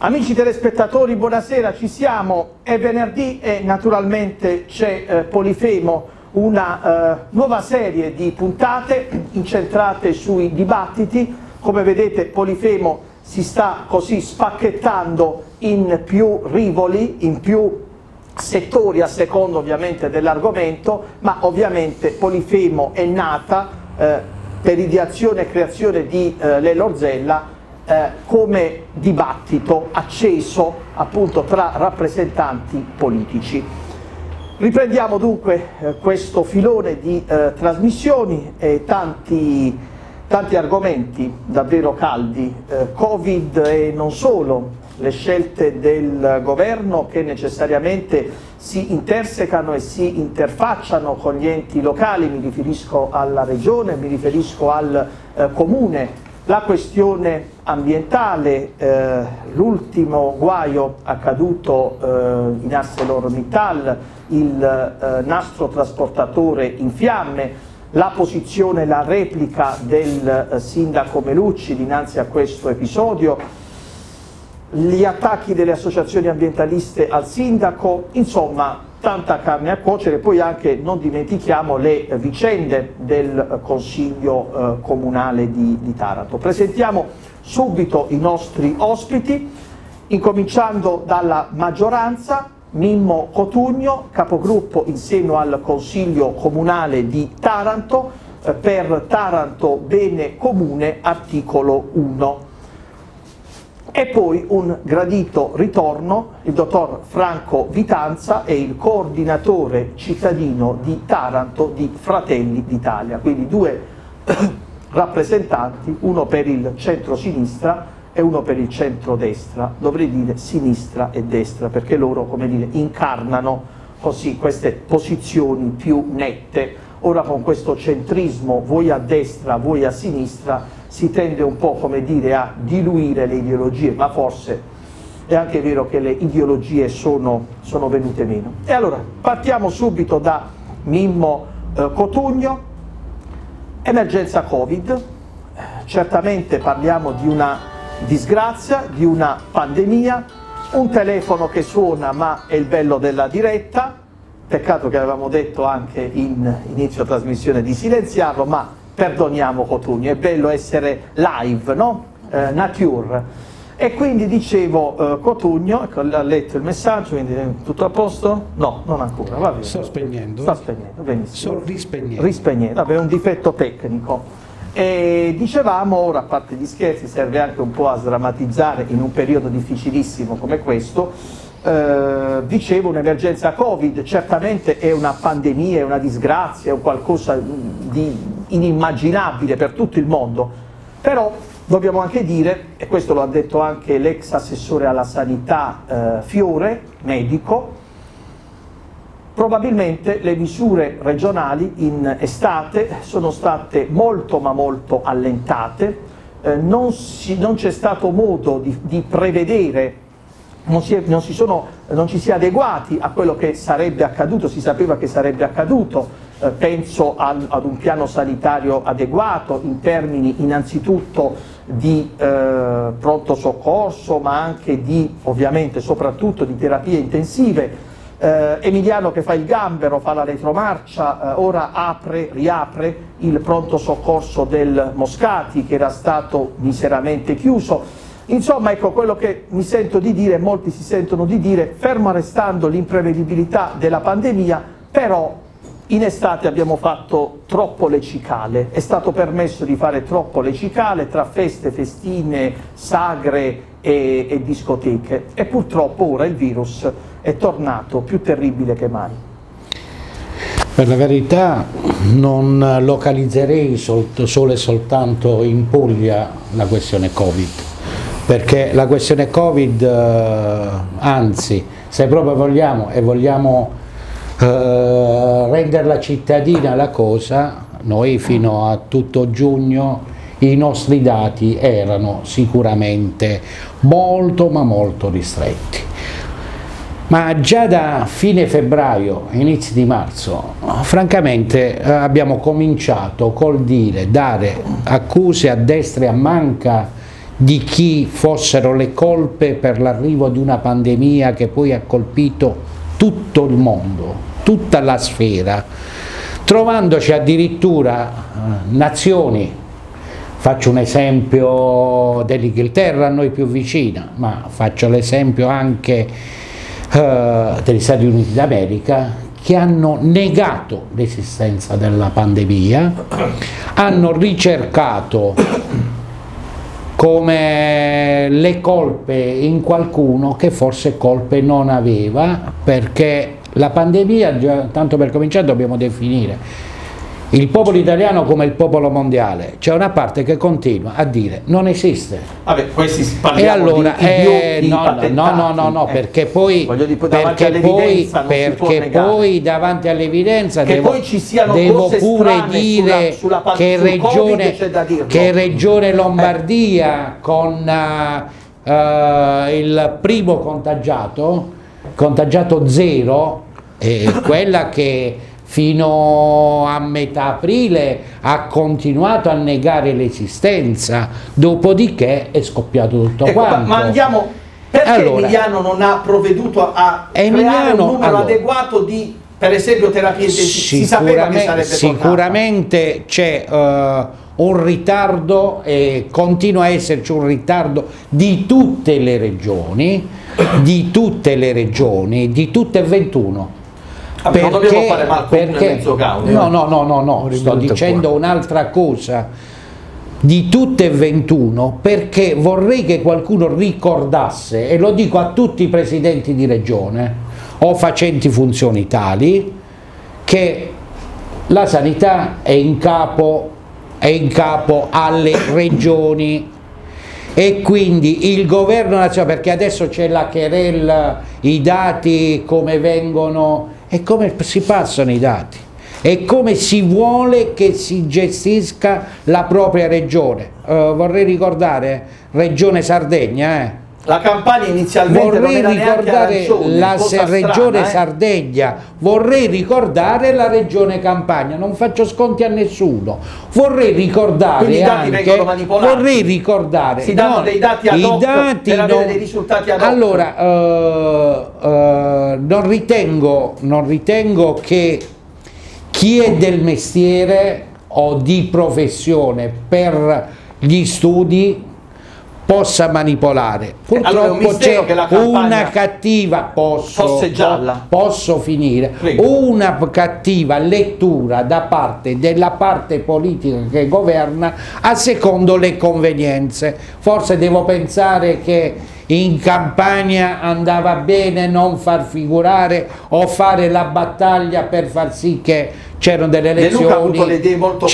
Amici telespettatori, buonasera, ci siamo, è venerdì e naturalmente c'è eh, Polifemo, una eh, nuova serie di puntate incentrate sui dibattiti. Come vedete Polifemo si sta così spacchettando in più rivoli, in più settori a seconda ovviamente dell'argomento, ma ovviamente Polifemo è nata eh, per ideazione e creazione di eh, Lelo Orzella eh, come dibattito acceso appunto tra rappresentanti politici. Riprendiamo dunque eh, questo filone di eh, trasmissioni e tanti, tanti, argomenti davvero caldi, eh, Covid e non solo, le scelte del governo che necessariamente si intersecano e si interfacciano con gli enti locali, mi riferisco alla regione, mi riferisco al eh, comune, la questione ambientale, eh, l'ultimo guaio accaduto eh, in ArcelorMittal, il eh, nastro trasportatore in fiamme, la posizione, la replica del eh, sindaco Melucci dinanzi a questo episodio, gli attacchi delle associazioni ambientaliste al sindaco, insomma tanta carne a cuocere, poi anche non dimentichiamo le vicende del Consiglio eh, Comunale di, di Taranto. Presentiamo subito i nostri ospiti, incominciando dalla maggioranza, Mimmo Cotugno, capogruppo in seno al Consiglio Comunale di Taranto, eh, per Taranto Bene Comune, articolo 1. E poi un gradito ritorno, il dottor Franco Vitanza è il coordinatore cittadino di Taranto di Fratelli d'Italia, quindi due rappresentanti, uno per il centro-sinistra e uno per il centro-destra, dovrei dire sinistra e destra, perché loro, come dire, incarnano così queste posizioni più nette. Ora con questo centrismo, voi a destra, voi a sinistra, si tende un po' come dire a diluire le ideologie, ma forse è anche vero che le ideologie sono, sono venute meno. E allora partiamo subito da Mimmo eh, Cotugno, emergenza Covid, certamente parliamo di una disgrazia, di una pandemia, un telefono che suona ma è il bello della diretta, peccato che avevamo detto anche in inizio trasmissione di silenziarlo, ma perdoniamo Cotugno, è bello essere live, no? Eh, nature. E quindi dicevo eh, Cotugno, ecco, ha letto il messaggio, quindi tutto a posto? No, non ancora, va bene. Sto spegnendo. Sta spegnendo, benissimo. Sto rispegnendo. Rispegnendo, vabbè, un difetto tecnico. E dicevamo, ora a parte gli scherzi, serve anche un po' a sdrammatizzare in un periodo difficilissimo come questo, eh, dicevo un'emergenza Covid, certamente è una pandemia, è una disgrazia, è qualcosa di inimmaginabile per tutto il mondo, però dobbiamo anche dire, e questo lo ha detto anche l'ex assessore alla sanità eh, Fiore, medico, probabilmente le misure regionali in estate sono state molto ma molto allentate, eh, non c'è stato modo di, di prevedere non, si è, non, si sono, non, ci si è adeguati a quello che sarebbe accaduto, si sapeva che sarebbe accaduto, eh, penso al, ad un piano sanitario adeguato in termini innanzitutto di eh, pronto soccorso ma anche di ovviamente soprattutto di terapie intensive. Eh, Emiliano che fa il gambero, fa la retromarcia, eh, ora apre, riapre il pronto soccorso del Moscati che era stato miseramente chiuso Insomma, ecco quello che mi sento di dire, molti si sentono di dire, fermo restando l'imprevedibilità della pandemia, però in estate abbiamo fatto troppo le cicale, è stato permesso di fare troppo le cicale tra feste, festine, sagre e, e discoteche. E purtroppo ora il virus è tornato più terribile che mai. Per la verità non localizzerei solo e soltanto in Puglia la questione Covid perché la questione Covid, eh, anzi, se proprio vogliamo e vogliamo eh, renderla cittadina la cosa, noi fino a tutto giugno i nostri dati erano sicuramente molto ma molto ristretti. Ma già da fine febbraio, inizi di marzo, francamente eh, abbiamo cominciato col dire, dare accuse a destra e a manca di chi fossero le colpe per l'arrivo di una pandemia che poi ha colpito tutto il mondo, tutta la sfera, trovandoci addirittura eh, nazioni, faccio un esempio dell'Inghilterra a noi più vicina, ma faccio l'esempio anche eh, degli Stati Uniti d'America, che hanno negato l'esistenza della pandemia, hanno ricercato come le colpe in qualcuno che forse colpe non aveva perché la pandemia, tanto per cominciare dobbiamo definire il popolo italiano come il popolo mondiale, c'è una parte che continua a dire non esiste. Vabbè, questi e allora, di eh, no, no, no, no, no, eh. perché poi, dire, perché poi, perché poi davanti all'evidenza devo, devo pure dire sulla, sulla che, regione, che Regione Lombardia con uh, uh, il primo contagiato, contagiato zero, è quella che fino a metà aprile ha continuato a negare l'esistenza, dopodiché è scoppiato tutto ecco, quanto. Ma andiamo, perché allora, Emiliano non ha provveduto a Emiliano, creare un numero allora, adeguato di, per esempio, terapie intensive? Si sapeva che sarebbe Sicuramente c'è uh, un ritardo e continua a esserci un ritardo di tutte le regioni, di tutte le regioni, di tutte e 21 Vabbè, perché, non dobbiamo fare mal perché, mezzo caudio. No, no, no, no, no sto dicendo un'altra cosa. Di tutte e 21 perché vorrei che qualcuno ricordasse, e lo dico a tutti i presidenti di regione o facenti funzioni tali, che la sanità è in capo, è in capo alle regioni. E quindi il governo nazionale, perché adesso c'è la querella, i dati come vengono e come si passano i dati e come si vuole che si gestisca la propria regione. Uh, vorrei ricordare Regione Sardegna, eh. La campagna inizialmente vorrei ricordare la regione eh? Sardegna, vorrei ricordare la regione Campania, non faccio sconti a nessuno. Vorrei ricordare i dati anche vorrei ricordare si danno no, dei dati ad hoc dati per avere dei risultati ad hoc. Allora, uh, uh, non, ritengo, non ritengo che chi è del mestiere o di professione per gli studi possa manipolare. Purtroppo allora, c'è una cattiva, posso, posso finire, Prego. una cattiva lettura da parte della parte politica che governa a secondo le convenienze. Forse devo pensare che in campagna andava bene non far figurare o fare la battaglia per far sì che c'erano delle elezioni, le idee molto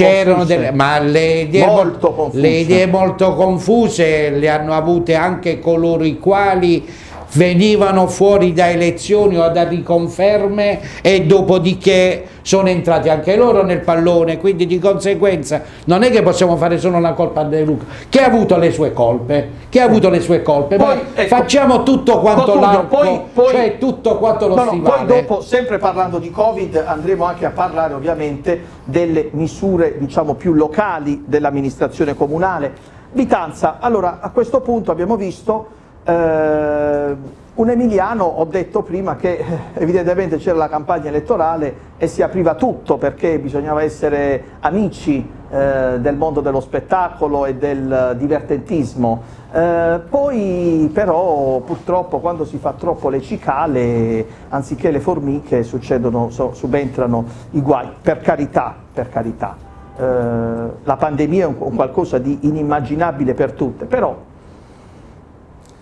delle, ma le idee molto, molto, le idee molto confuse le hanno avute anche coloro i quali venivano fuori da elezioni o da riconferme e dopodiché sono entrati anche loro nel pallone, quindi di conseguenza non è che possiamo fare solo una colpa a De Luca, che ha avuto le sue colpe, che ha avuto le sue colpe, poi, ecco, facciamo tutto quanto l'arco, cioè tutto quanto lo no, no, Poi dopo, sempre parlando di Covid, andremo anche a parlare ovviamente delle misure diciamo più locali dell'amministrazione comunale. Vitanza, allora a questo punto abbiamo visto eh, un emiliano, ho detto prima che eh, evidentemente c'era la campagna elettorale e si apriva tutto perché bisognava essere amici eh, del mondo dello spettacolo e del divertentismo. Eh, poi però purtroppo quando si fa troppo le cicale, anziché le formiche, succedono, so, subentrano i guai, per carità, per carità. Eh, la pandemia è un, un qualcosa di inimmaginabile per tutte, però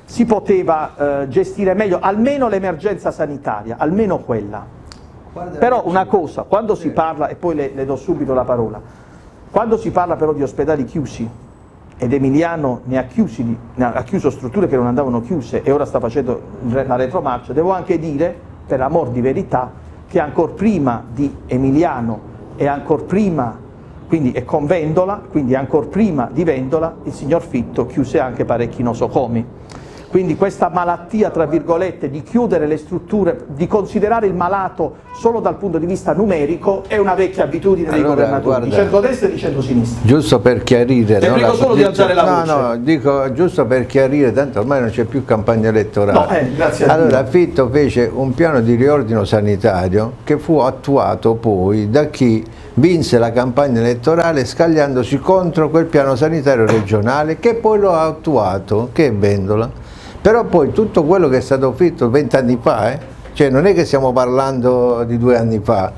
si poteva eh, gestire meglio almeno l'emergenza sanitaria, almeno quella. Però una cosa, quando si parla, e poi le, le, do subito la parola, quando si parla però di ospedali chiusi, ed Emiliano ne ha, chiusi, ne ha chiuso strutture che non andavano chiuse e ora sta facendo la retromarcia, devo anche dire, per amor di verità, che ancora prima di Emiliano e ancora prima, quindi e con Vendola, quindi ancora prima di Vendola, il signor Fitto chiuse anche parecchi nosocomi quindi questa malattia, tra virgolette, di chiudere le strutture, di considerare il malato solo dal punto di vista numerico, è una vecchia abitudine dei Allora, governatori, guarda, di centrodestra e di centrosinistra. Giusto per chiarire... No, prego solo di alzare la voce. No, no, dico giusto per chiarire, tanto ormai non c'è più campagna elettorale. No, eh, grazie a allora. Fitto fece un piano di riordino sanitario che fu attuato poi da chi vinse la campagna elettorale scagliandosi contro quel piano sanitario regionale che poi lo ha attuato, che è Vendola. Però poi tutto quello che è stato fatto vent'anni fa, eh, cioè non è che stiamo parlando di due anni fa,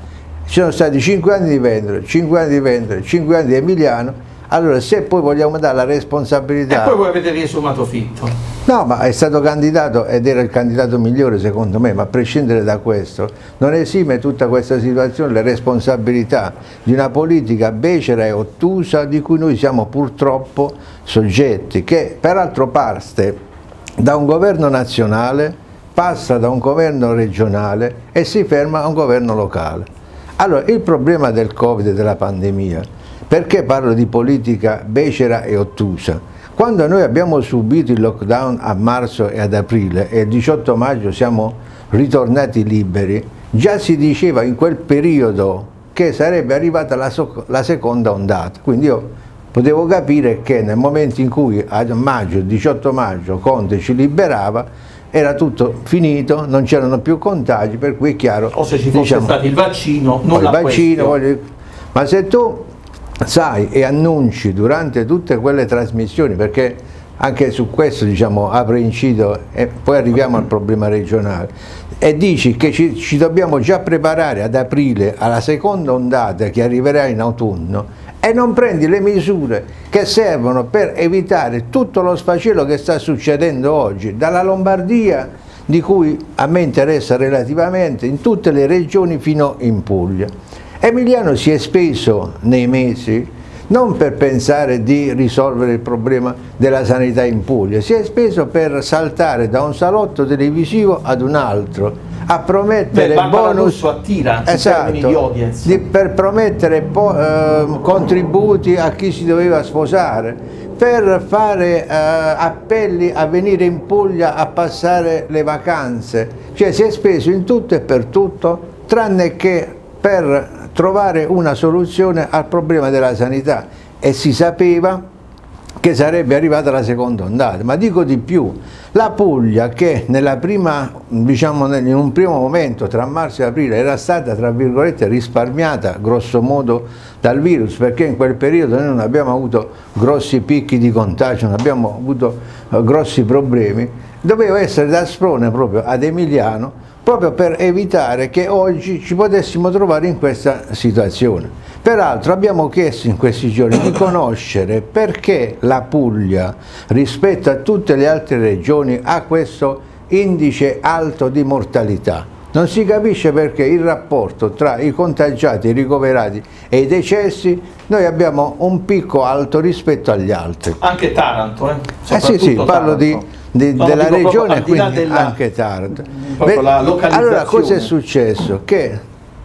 ci sono stati cinque anni di Vendola, cinque anni di Vendola, cinque anni di Emiliano, allora se poi vogliamo dare la E responsabilità... poi voi avete riesumato Fitto. No, ma è stato candidato ed era il candidato migliore secondo me, ma a prescindere da questo, non esime tutta questa situazione le responsabilità di una politica becera e ottusa di cui noi siamo purtroppo soggetti, che peraltro parte da un governo nazionale, passa da un governo regionale e si ferma a un governo locale. Allora, il problema del Covid e della pandemia, perché parlo di politica becera e ottusa? Quando noi abbiamo subito il lockdown a marzo e ad aprile e il 18 maggio siamo ritornati liberi, già si diceva in quel periodo che sarebbe arrivata la, so- la seconda ondata. Quindi io potevo capire che nel momento in cui a maggio, il 18 maggio, Conte ci liberava, era tutto finito, non c'erano più contagi, per cui è chiaro... O se ci fosse diciamo, stato il vaccino, non il vaccino, voglio- ma se tu sai e annunci durante tutte quelle trasmissioni, perché anche su questo diciamo, apre incido e poi arriviamo al problema regionale, e dici che ci, ci dobbiamo già preparare ad aprile alla seconda ondata che arriverà in autunno e non prendi le misure che servono per evitare tutto lo sfacelo che sta succedendo oggi, dalla Lombardia, di cui a me interessa relativamente, in tutte le regioni fino in Puglia. Emiliano si è speso nei mesi non per pensare di risolvere il problema della sanità in Puglia, si è speso per saltare da un salotto televisivo ad un altro, a promettere Beh, bonus attira termini di per promettere po- ehm, contributi a chi si doveva sposare, per fare eh, appelli a venire in Puglia a passare le vacanze, cioè si è speso in tutto e per tutto, tranne che per trovare una soluzione al problema della sanità. E si sapeva che sarebbe arrivata la seconda ondata, ma dico di più, la Puglia che prima, diciamo in un primo momento tra marzo e aprile era stata tra virgolette risparmiata grosso modo dal virus perché in quel periodo noi non abbiamo avuto grossi picchi di contagio, non abbiamo avuto eh, grossi problemi, doveva essere da sprone proprio ad Emiliano proprio per evitare che oggi ci potessimo trovare in questa situazione. Peraltro abbiamo chiesto in questi giorni di conoscere perché la Puglia rispetto a tutte le altre regioni ha questo indice alto di mortalità. Non si capisce perché il rapporto tra i contagiati, i ricoverati e i decessi noi abbiamo un picco alto rispetto agli altri. Anche Taranto, eh? Eh sì, sì, parlo di, di- No, della regione e quindi della- anche Taranto. Beh, allora cosa è successo? Che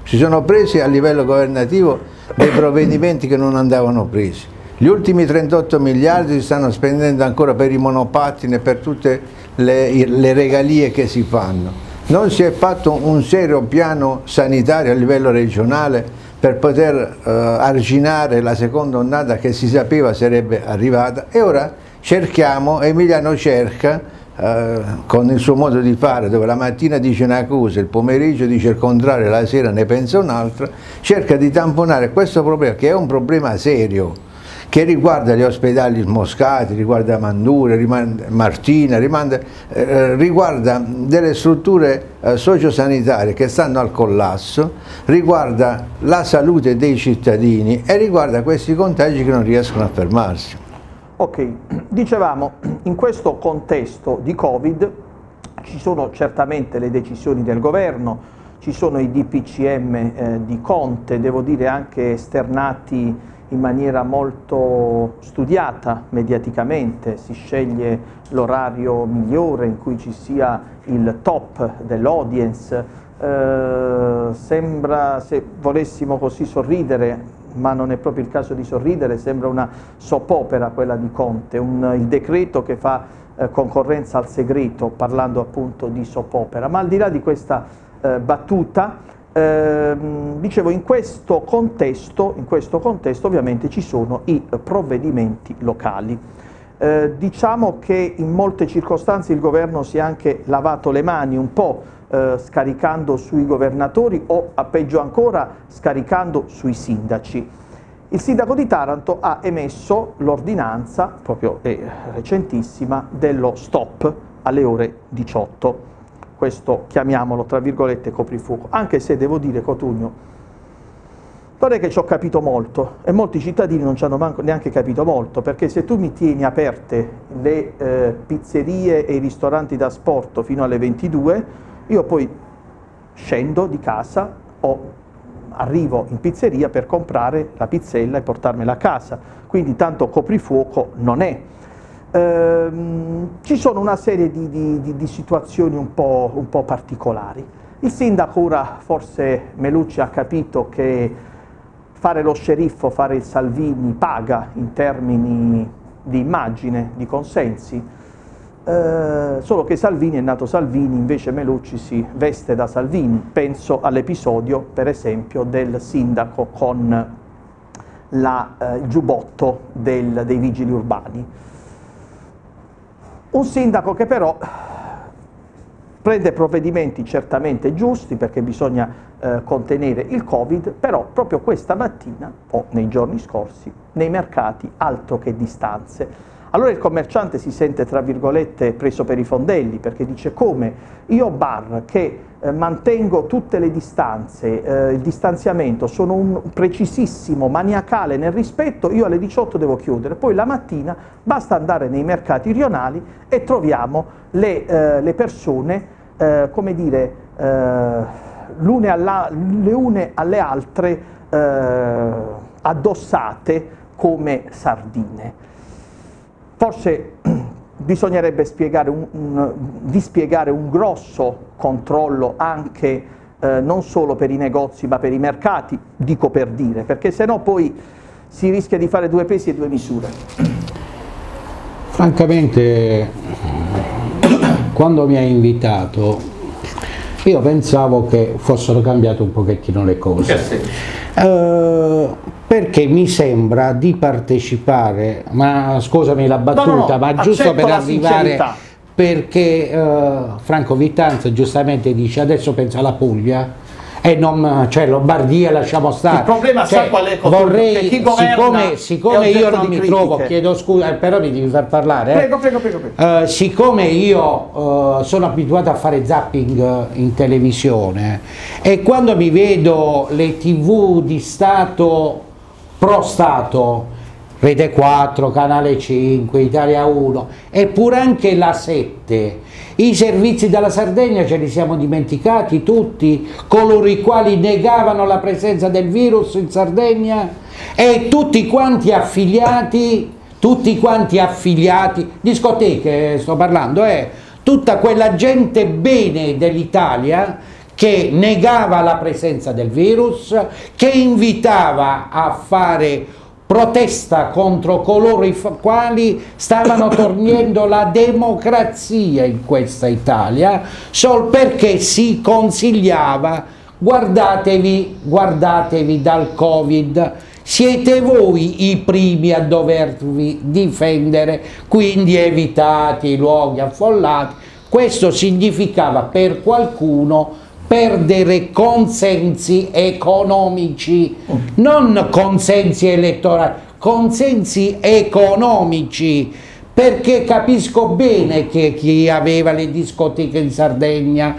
si sono presi a livello governativo dei provvedimenti che non andavano presi. Gli ultimi 38 miliardi si stanno spendendo ancora per i monopattini e per tutte le, le regalie che si fanno. Non si è fatto un serio piano sanitario a livello regionale per poter eh, arginare la seconda ondata che si sapeva sarebbe arrivata e ora cerchiamo, Emiliano cerca eh, con il suo modo di fare dove la mattina dice una cosa, il pomeriggio dice il contrario, la sera ne pensa un'altra, cerca di tamponare questo problema che è un problema serio che riguarda gli ospedali smoscati, riguarda Mandure, rimanda- Martina, rimanda- eh, riguarda delle strutture eh, sociosanitarie che stanno al collasso, riguarda la salute dei cittadini e riguarda questi contagi che non riescono a fermarsi. Ok, dicevamo, in questo contesto di Covid ci sono certamente le decisioni del governo, ci sono i DPCM eh, di Conte, devo dire anche esternati in maniera molto studiata mediaticamente, si sceglie l'orario migliore in cui ci sia il top dell'audience, eh, sembra, se volessimo così sorridere, ma non è proprio il caso di sorridere, sembra una soap opera quella di Conte, un, il decreto che fa eh, concorrenza al segreto, parlando appunto di soap opera. Ma al di là di questa eh, battuta, ehm, dicevo, in questo, contesto, in questo contesto ovviamente ci sono i provvedimenti locali. Eh, diciamo che in molte circostanze il governo si è anche lavato le mani un po' eh, scaricando sui governatori o, a peggio ancora, scaricando sui sindaci. Il sindaco di Taranto ha emesso l'ordinanza, proprio eh, recentissima, dello stop alle ore 18. Questo chiamiamolo, tra virgolette, coprifuoco. Anche se devo dire, Cotugno, non è che ci ho capito molto e molti cittadini non ci hanno neanche capito molto, perché se tu mi tieni aperte le eh, pizzerie e i ristoranti da sport fino alle 22, io poi scendo di casa o arrivo in pizzeria per comprare la pizzella e portarmela a casa, quindi tanto coprifuoco non è. Ehm, ci sono una serie di, di, di situazioni un po', un po', particolari. Il sindaco ora, forse Melucci ha capito che fare lo sceriffo, fare il Salvini paga in termini di immagine, di consensi, eh, solo che Salvini è nato Salvini, invece Melucci si veste da Salvini. Penso all'episodio, per esempio, del sindaco con la, eh, il giubbotto del, dei vigili urbani. Un sindaco che però prende provvedimenti certamente giusti perché bisogna eh, contenere il Covid, però proprio questa mattina o nei giorni scorsi nei mercati altro che distanze allora il commerciante si sente, tra virgolette, preso per i fondelli, perché dice come io bar che eh, mantengo tutte le distanze, eh, il distanziamento, sono un precisissimo, maniacale nel rispetto, io alle 18 devo chiudere, poi la mattina basta andare nei mercati rionali e troviamo le, eh, le persone, eh, come dire, eh, l'une le une alle altre eh, addossate come sardine. Forse bisognerebbe spiegare un, un, dispiegare un grosso controllo anche eh, non solo per i negozi ma per i mercati, dico per dire, perché se no poi si rischia di fare due pesi e due misure. Francamente, quando mi hai invitato, io pensavo che fossero cambiate un pochettino le cose. Uh, perché mi sembra di partecipare, ma scusami la battuta, no, no, ma giusto per arrivare, perché uh, Franco Vittanza giustamente dice adesso pensa alla Puglia, e non, cioè Lombardia lasciamo stare. Il problema cioè, sa qual è? Vorrei, siccome, siccome io non mi critiche. trovo, chiedo scusa, eh, però mi devi far parlare. Eh. Prego, prego, prego. prego. Uh, siccome io uh, sono abituato a fare zapping in televisione e quando mi vedo le tv di Stato pro Stato, Rete 4, Canale 5, Italia 1, eppure anche la 7. I servizi della Sardegna ce li siamo dimenticati tutti, coloro i quali negavano la presenza del virus in Sardegna e tutti quanti affiliati, tutti quanti affiliati, discoteche sto parlando, eh, tutta quella gente bene dell'Italia che negava la presenza del virus, che invitava a fare protesta contro coloro i quali stavano togliendo la democrazia in questa Italia, sol perché si consigliava guardatevi, guardatevi dal Covid, siete voi i primi a dovervi difendere, quindi evitate i luoghi affollati. Questo significava per qualcuno perdere consensi economici, non consensi elettorali, consensi economici, perché capisco bene che chi aveva le discoteche in Sardegna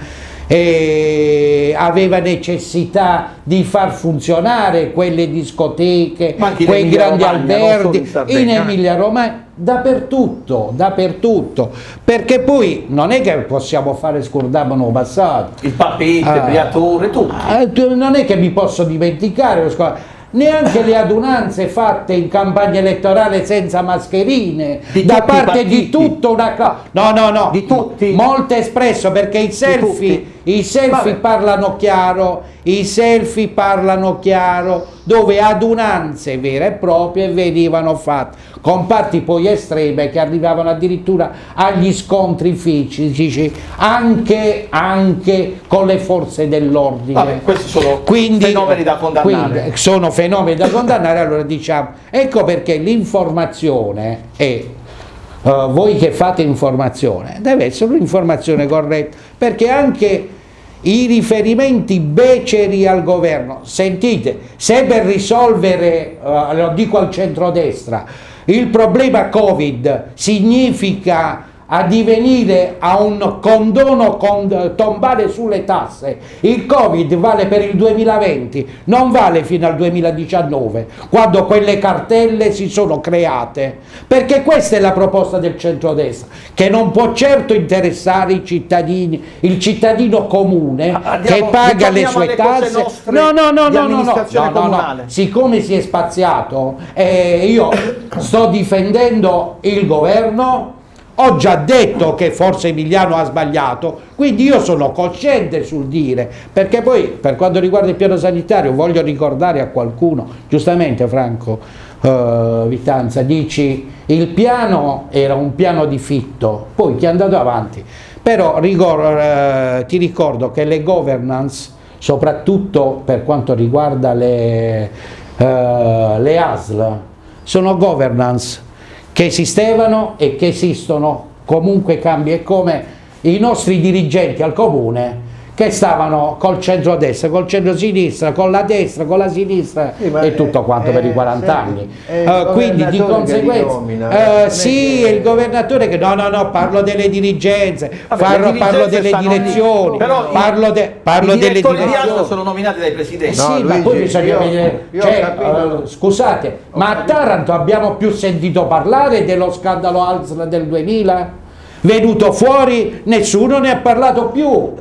eh, aveva necessità di far funzionare quelle discoteche, quei grandi alberghi. In Emilia Romagna dappertutto, dappertutto, perché poi non è che possiamo fare scordavano passato. Il papete, ah, il briatore, tutto. Ah, non è che mi posso dimenticare, neanche le adunanze fatte in campagna elettorale senza mascherine di da parte di tutta una no no no. Di tutti. Molto espresso perché i selfie i selfie Vabbè. parlano chiaro, i selfie parlano chiaro, dove adunanze vere e proprie venivano fatte, con parti poi estreme che arrivavano addirittura agli scontri fisici, anche, anche con le forze dell'ordine. Questi sono Quindi, fenomeni da condannare. sono fenomeni da condannare, allora diciamo, ecco perché l'informazione è, eh, voi che fate informazione, deve essere un'informazione corretta, perché anche i riferimenti beceri al governo, sentite, se per risolvere, eh, lo dico al centrodestra, il problema Covid significa addivenire a un condono con, tombare sulle tasse. Il Covid vale per il 2020, non vale fino al 2019, quando quelle cartelle si sono create. Perché questa è la proposta del centrodestra, che non può certo interessare i cittadini, il cittadino comune Andiamo- che paga le sue tasse. No, no, no, no, no, no, no, no. Siccome si è spaziato, eh, io sto difendendo il governo, ho già detto che forse Emiliano ha sbagliato, quindi io sono cosciente sul dire, perché poi per quanto riguarda il piano sanitario voglio ricordare a qualcuno, giustamente Franco eh, Vitanza, dici il piano era un piano di fitto, poi chi è andato avanti, però rigor- eh, ti ricordo che le governance, soprattutto per quanto riguarda le, eh, le ASL, sono governance che esistevano e che esistono comunque cambi è come i nostri dirigenti al comune che stavano col centro-destra, col centro-sinistra, con la destra, con la sinistra Sì, ma e tutto quanto è- per i 40 è- anni. è il Eh, quindi di conseguenza, nomina, eh, non è sì, è il governatore che no, no, no, parlo delle dirigenze, Vabbè, parlo, le parlo delle direzioni, Però i- parlo, de- parlo I delle direzioni. Sono nominati dai Eh presidenti. sì, No, ma Luigi, poi bisogna vedere. io ho cioè, capito- eh, scusate, ma a Taranto abbiamo più sentito parlare dello scandalo ASL del 2000? Venuto fuori, nessuno ne ha parlato più.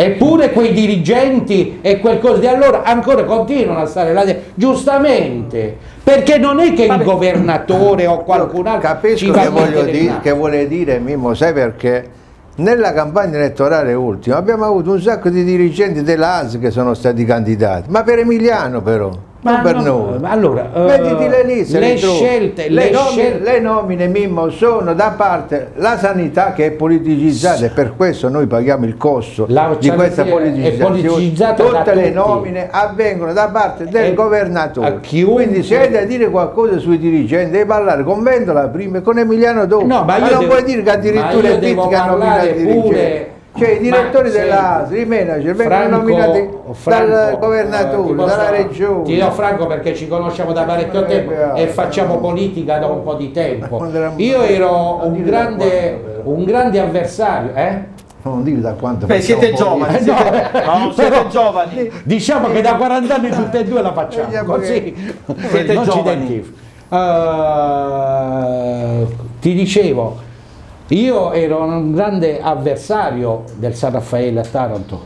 Eppure quei dirigenti e quel coso di allora ancora continuano a stare là, giustamente, perché non è che il governatore o qualcun altro Capisco che, voglio dire, che vuole dire Mimmo, sai perché? Nella campagna elettorale ultima abbiamo avuto un sacco di dirigenti dell'AS che sono stati candidati, ma per Emiliano però, Ma per no, noi. ma allora, eh, Vediti le scelte- le, le nomine, scelte- le nomine Mimmo sono da parte la sanità che è politicizzata e per questo noi paghiamo il costo La di questa è politicizzazione. Tutte le nomine avvengono da parte del E governatore. Quindi se hai da dire qualcosa sui dirigenti devi parlare con Vendola prima e con Emiliano dopo. No, ma io non devo- puoi dire che ma addirittura devo Pitti che parlare nominato i dirigenti. Cioè i direttori dell'ASL, i manager vengono Franco- nominati dal Franco, governatore, eh, dalla regione. Ti do Franco perché ci conosciamo da parecchio Eh, tempo e facciamo politica da un po' di tempo. Io ero un grande, un grande avversario, eh? Non dire da quanto Beh, siete giovani, Eh, siete, no, no, siete però- giovani. Diciamo che da 40 anni tutte e due la facciamo, Vediamo così Siete non ci giovani. Eh, ti dicevo, io ero un grande avversario del San Raffaele a Taranto.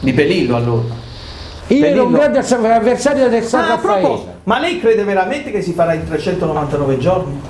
Di Pelillo allora. Io ero un grande avversario del San Ah, a Raffaele. ma lei crede veramente che si farà in 399 giorni?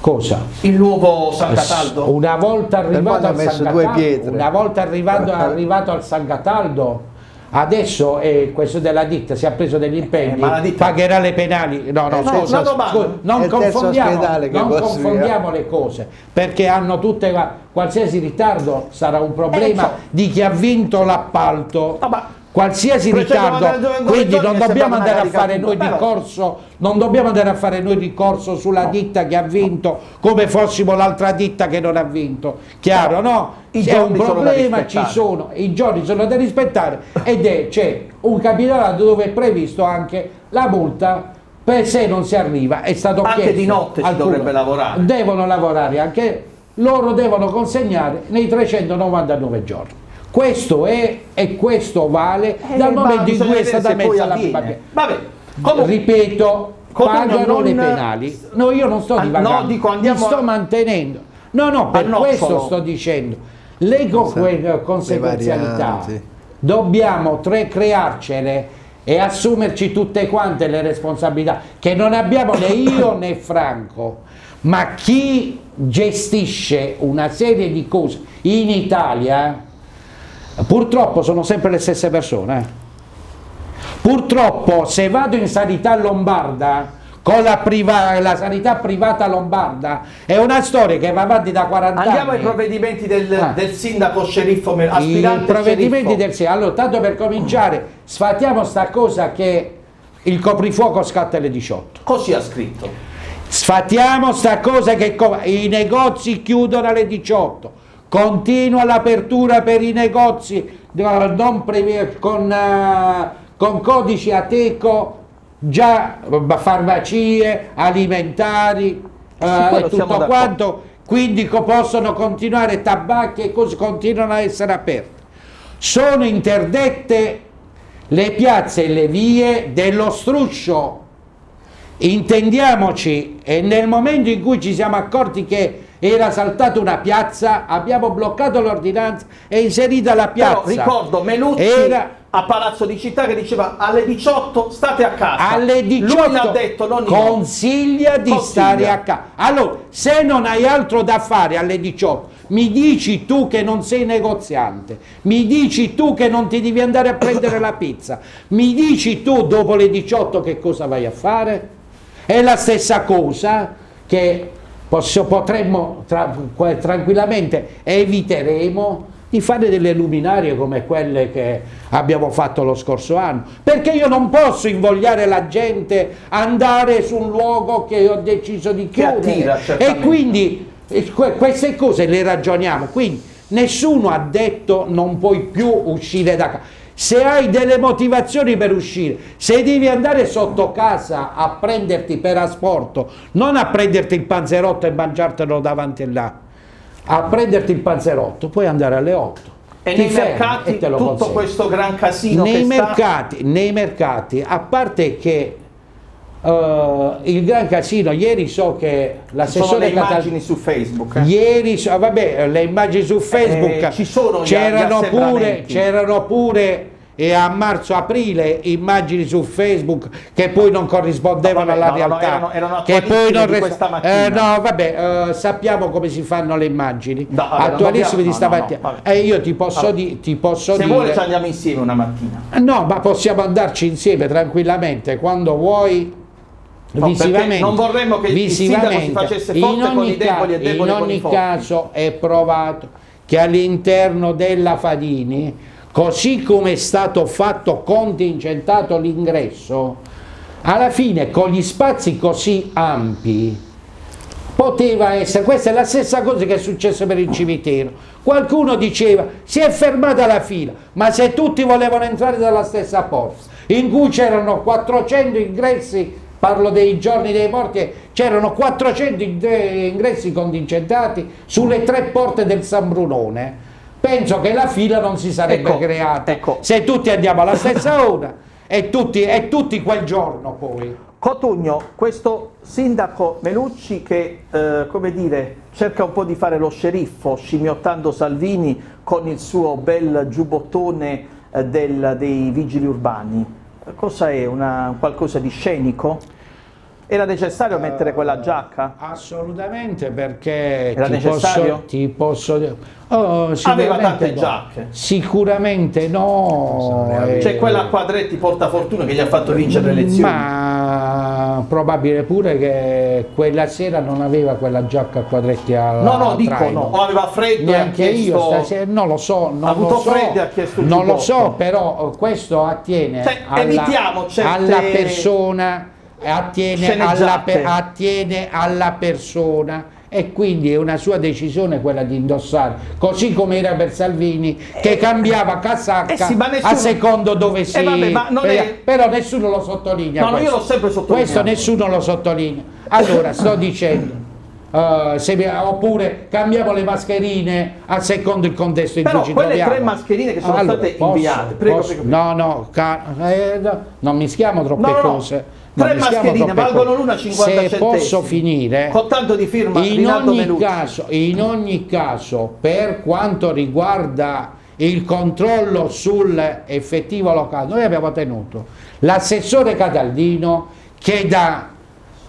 Cosa? Il nuovo San Cataldo? Una volta arrivato al San due Cataldo, una volta arrivato, arrivato al San Cataldo, adesso eh, questo della ditta si è preso degli impegni, Eh, pagherà le penali. No, no, Eh, no, scusa, scusa, non confondiamo, non confondiamo le cose, perché hanno tutte qualsiasi ritardo sarà un problema Eh, so. di chi ha vinto l'appalto. Ah, ma- Qualsiasi 399 ritardo, quindi non dobbiamo andare a fare noi ricorso, non dobbiamo andare a fare noi ricorso sulla ditta che ha vinto come fossimo l'altra ditta che non ha vinto. Chiaro, no? I C'è un giorni sono da problema, ci rispettare. sono, i giorni sono da rispettare ed è c'è un capitolato dove è previsto anche la multa per se non si arriva, è stato Anche chiesto di notte si al dovrebbe lavorare. Devono lavorare anche loro devono consegnare nei 399 giorni. Questo è e questo vale dal Eh, ma momento in cui è stata messa la. Vabbè, comunque- Ripeto, pagano non- le penali. No, io non sto Ah, no, divagando, dico, andiamo mi sto mantenendo. No, no, per Al nozzolo. questo sto dicendo. Le conseguenzialità varianti. dobbiamo tre crearcene e assumerci tutte quante le responsabilità che non abbiamo né io né Franco, ma chi gestisce una serie di cose in Italia Purtroppo sono sempre le stesse persone. eh. Purtroppo se vado in sanità lombarda, con la, priva- la sanità privata lombarda, è una storia che va avanti da 40 Andiamo ai anni. provvedimenti del, Ah. del sindaco sceriffo, Mel- I aspirante provvedimenti sceriffo. del sì. Allora, tanto per cominciare, sfatiamo sta cosa che il coprifuoco scatta alle 18. Così ha scritto. Sfatiamo sta cosa che i negozi chiudono alle 18. Continua l'apertura per i negozi eh, previ- con, eh, con codici Ateco, già eh, farmacie, alimentari eh, quello e siamo tutto quanto, quindi co- possono continuare tabacchi e cose continuano a essere aperte. Sono interdette le piazze e le vie dello struscio. Intendiamoci, e nel momento in cui ci siamo accorti che era saltata una piazza, abbiamo bloccato l'ordinanza e inserita la Però piazza. ricordo Melucci Era a Palazzo di Città che diceva alle 18 state a casa. alle 18 Lui l'ha detto, non io. consiglia di Consiglia. stare a casa. Allora, se non hai altro da fare alle 18, mi dici tu che non sei negoziante, mi dici tu che non ti devi andare a prendere la pizza, mi dici tu dopo le 18 che cosa vai a fare? È la stessa cosa che posso- potremmo tra- tranquillamente eviteremo di fare delle luminarie come quelle che abbiamo fatto lo scorso anno. Perché io non posso invogliare la gente a andare su un luogo che ho deciso di chiudere attira, e quindi que- queste cose le ragioniamo. Quindi nessuno ha detto non puoi più uscire da casa se hai delle motivazioni per uscire, se devi andare sotto casa a prenderti per asporto, non a prenderti il panzerotto e mangiartelo davanti là, a prenderti il panzerotto, puoi andare alle 8. E nei mercati e tutto consegni. questo gran casino nei che sta... mercati, nei mercati, a parte che eh, il gran casino, ieri so che l'assessore le immagini su Facebook. eh. Ieri, so- vabbè, le immagini su Facebook Eh, ci sono gli- c'erano pure, c'erano pure e a marzo-aprile immagini su Facebook che poi non corrispondevano No, vabbè, alla no, no, realtà. erano- erano che poi non attualissime di res- questa mattina. Eh, no, vabbè, eh, sappiamo come si fanno le immagini. No, vabbè, attualissime di dobbiamo- no, no, stamattina. e io ti posso, di- ti posso Se dire. vuole ci andiamo insieme una mattina. No, ma possiamo andarci insieme tranquillamente quando vuoi. No, non vorremmo che il sindaco si facesse In forte con ogni i deboli e debole in ogni caso è provato che all'interno della Fadini, così come è stato fatto contingentato l'ingresso, alla fine con gli spazi così ampi poteva essere, questa è la stessa cosa che è successo per il cimitero. Qualcuno diceva si è fermata la fila, ma se tutti volevano entrare dalla stessa porta, in cui c'erano 400 ingressi, parlo dei giorni dei morti, c'erano 400 ingre- ingressi contingentati sulle tre porte del San Brunone. Penso che la fila non si sarebbe Ecco, creata ecco. se tutti andiamo alla stessa ora e tutti, e tutti quel giorno poi. Cotugno, questo sindaco Melucci che, eh, come dire, cerca un po' di fare lo sceriffo, scimmiottando Salvini con il suo bel giubbottone eh, del- dei vigili urbani. Cosa è? Una, qualcosa di scenico? Era necessario mettere quella giacca? Assolutamente perché Era ti necessario? posso, ti posso dire- oh, sicuramente tante no. giacche. Sicuramente no. eh, C'è quella a quadretti portafortuna che gli ha fatto vincere le elezioni. Ma probabile pure che quella sera non aveva quella giacca a quadretti al No, no, dico traino. no, o aveva freddo e Neanche io stasera, non lo so, non Ha avuto lo so, freddo ha chiesto non lo so, però eh, questo attiene Cioè, alla, certe alla persona, attiene alla, attiene alla persona e quindi è una sua decisione quella di indossare, così come era per Salvini che cambiava casacca eh sì, nessuno- a secondo dove si... vabbè, ma non è- Però nessuno lo sottolinea. No, no, io questo. l'ho sempre sottolineato. Questo nessuno lo sottolinea. Allora, sto dicendo, eh, se oppure cambiamo le mascherine a secondo il contesto in Però cui ci quelle troviamo. tre mascherine che sono Allora, state posso- inviate, prego, posso- prego, prego. No, no, eh, no, non mischiamo troppe no, no. cose. Tre mascherine valgono l'una 50 Se centesimi. posso finire, Con tanto di firma in Rinaldo ogni, caso, in ogni caso, per quanto riguarda il controllo sull'effettivo locale, noi abbiamo tenuto l'assessore Cataldino che da-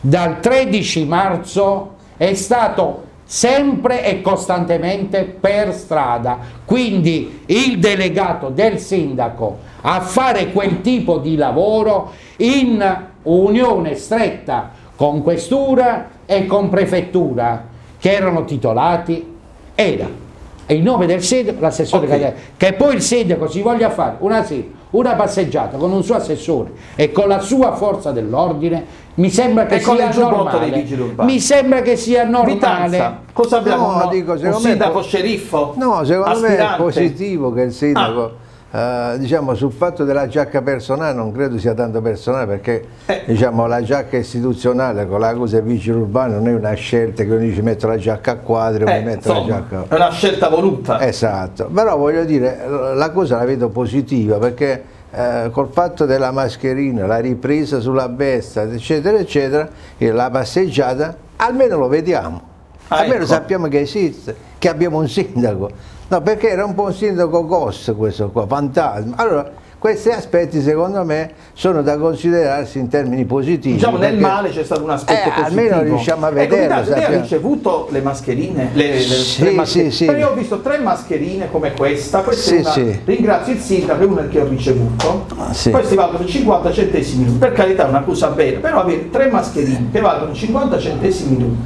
dal 13 marzo è stato sempre e costantemente per strada. Quindi il delegato del sindaco a fare quel tipo di lavoro in unione stretta con questura e con prefettura che erano titolati era il nome del sindaco, l'assessore Ok. Cadere, che poi il sindaco si voglia fare una, sera, una passeggiata con un suo assessore e con la sua forza dell'ordine mi sembra che E sia normale mi sembra che sia normale Vitanza, cosa abbiamo? No, No, dico, un sindaco sceriffo? No, secondo me è aspirante? positivo che il sindaco, Ah. Eh, diciamo, sul fatto della giacca personale non credo sia tanto personale perché Eh. diciamo, la giacca istituzionale con la cosa vigile urbano non è una scelta che uno dice metto la giacca a quadri Eh, metto la insomma, giacca è una scelta voluta. Esatto, però voglio dire, la cosa la vedo positiva perché eh, col fatto della mascherina, la ripresa sulla bestia, eccetera, eccetera, e la passeggiata, almeno lo vediamo, Ah, almeno ecco. sappiamo che esiste, che abbiamo un sindaco. No, perché era un po' un sindaco ghost questo qua, fantasma. Allora, questi aspetti secondo me sono da considerarsi in termini positivi. Diciamo nel male c'è stato un aspetto Eh, positivo. almeno riusciamo a Ecco, vederlo, Vitale, lei ha ricevuto le mascherine? Le, le Sì, sì, mascherine? sì. Però io ho visto tre mascherine come questa, questa Sì, è una, sì. ringrazio il sindaco, è una che ho ricevuto, Ah, sì. questi valgono 50 centesimi per carità è una cosa bella, però avere tre mascherine che valgono 50 centesimi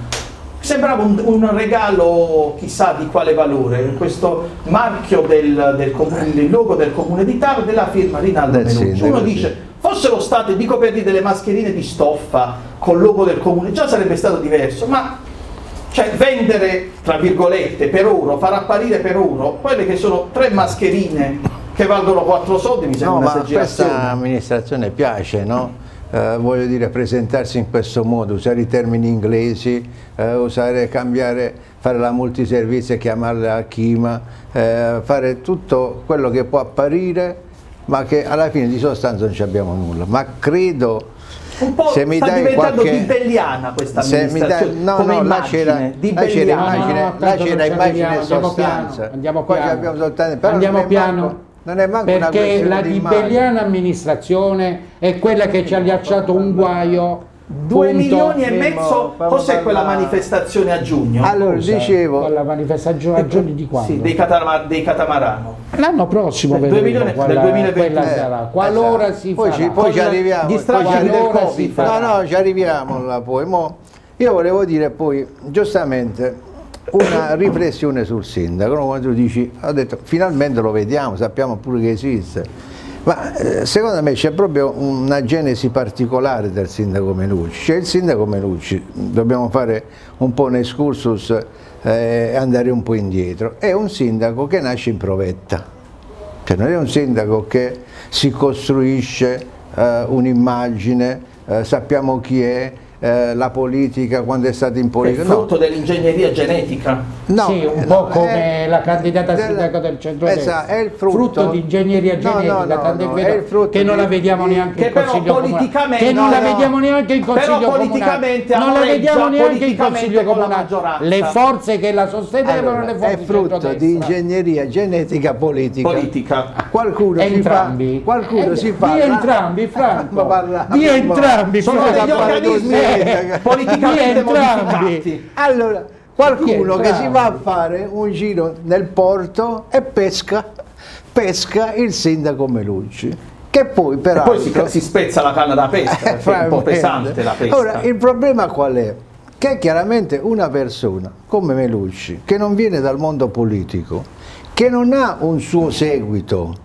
sembrava un, un regalo chissà di quale valore, questo marchio del, del comune, il logo del comune di Taro della firma Rinaldo Del Melucci. sindaco, Uno sì. dice fossero state, dico per dire, delle mascherine di stoffa col logo del comune, già sarebbe stato diverso, ma cioè vendere, tra virgolette, per oro, far apparire per oro, quelle che sono tre mascherine che valgono quattro soldi, mi sembra No, ma un'esagerazione. questa amministrazione piace, no? Eh, voglio dire, presentarsi in questo modo, usare i termini inglesi, eh, usare, cambiare, fare la multiservizio e chiamarla a Chima, eh, fare tutto quello che può apparire, ma che alla fine di sostanza non ci abbiamo nulla. Ma credo, Un po' se mi sta dai diventando qualche... dibelliana questa se mi dai- amministrazione, no, come no, là immagine, c'era, là c'era dibelliana. immagine, No, no, immagine e andiamo sostanza. piano, andiamo Qua piano. abbiamo soltanto, però andiamo piano manco- non è manco perché la dibelliana amministrazione è quella che ci ha lasciato un guaio Due punto. milioni e mezzo, cos'è quella manifestazione a giugno? Allora, Scusa, dicevo, quella manifestazione a giorni di quando? Sì, dei, catama- dei catamarano. l'anno prossimo Del vedremo 2000 quella, del 2020. quella Eh, sarà qualora esatto. si poi farà ci, poi ci arriviamo gli poi ci del arriviamo. No no ci arriviamo là poi Mo, io volevo dire poi giustamente una riflessione sul sindaco no? quando tu dici ho detto finalmente lo vediamo sappiamo pure che esiste. Ma eh, secondo me c'è proprio una genesi particolare del sindaco Melucci c'è il sindaco Melucci dobbiamo fare un po' un excursus eh, e andare un po' indietro. È un sindaco che nasce in provetta. Cioè non è un sindaco che si costruisce eh, un'immagine, eh, sappiamo chi è, eh, la politica, quando è stato in È politica. No, frutto dell'ingegneria genetica. no, sì, un eh, po' no, come è- la candidata del- sindaco del centro Esatto, è il frutto, di ingegneria No, genetica, no, no, no, vero è il frutto che non la vediamo di- neanche che in consiglio comunale, che non no, la no. vediamo neanche in consiglio comunale, non la vediamo neanche in consiglio comunale, le forze che la sostenevano Allora, le forze è frutto di centrodestra. ingegneria genetica politica. Politica. Qualcuno si fa, entrambi. qualcuno Eh, si fa di entrambi Franco. Ma parla- di entrambi Sono degli organismi Eh, politicamente modificati. Allora, qualcuno che si va a fare un giro nel porto e pesca, pesca il sindaco Melucci, che poi E peraltro... poi si, si spezza la canna da pesca, perché è un po' pesante la pesca. Ora, il problema qual è? Che chiaramente una persona come Melucci, che non viene dal mondo politico, che non ha un suo seguito,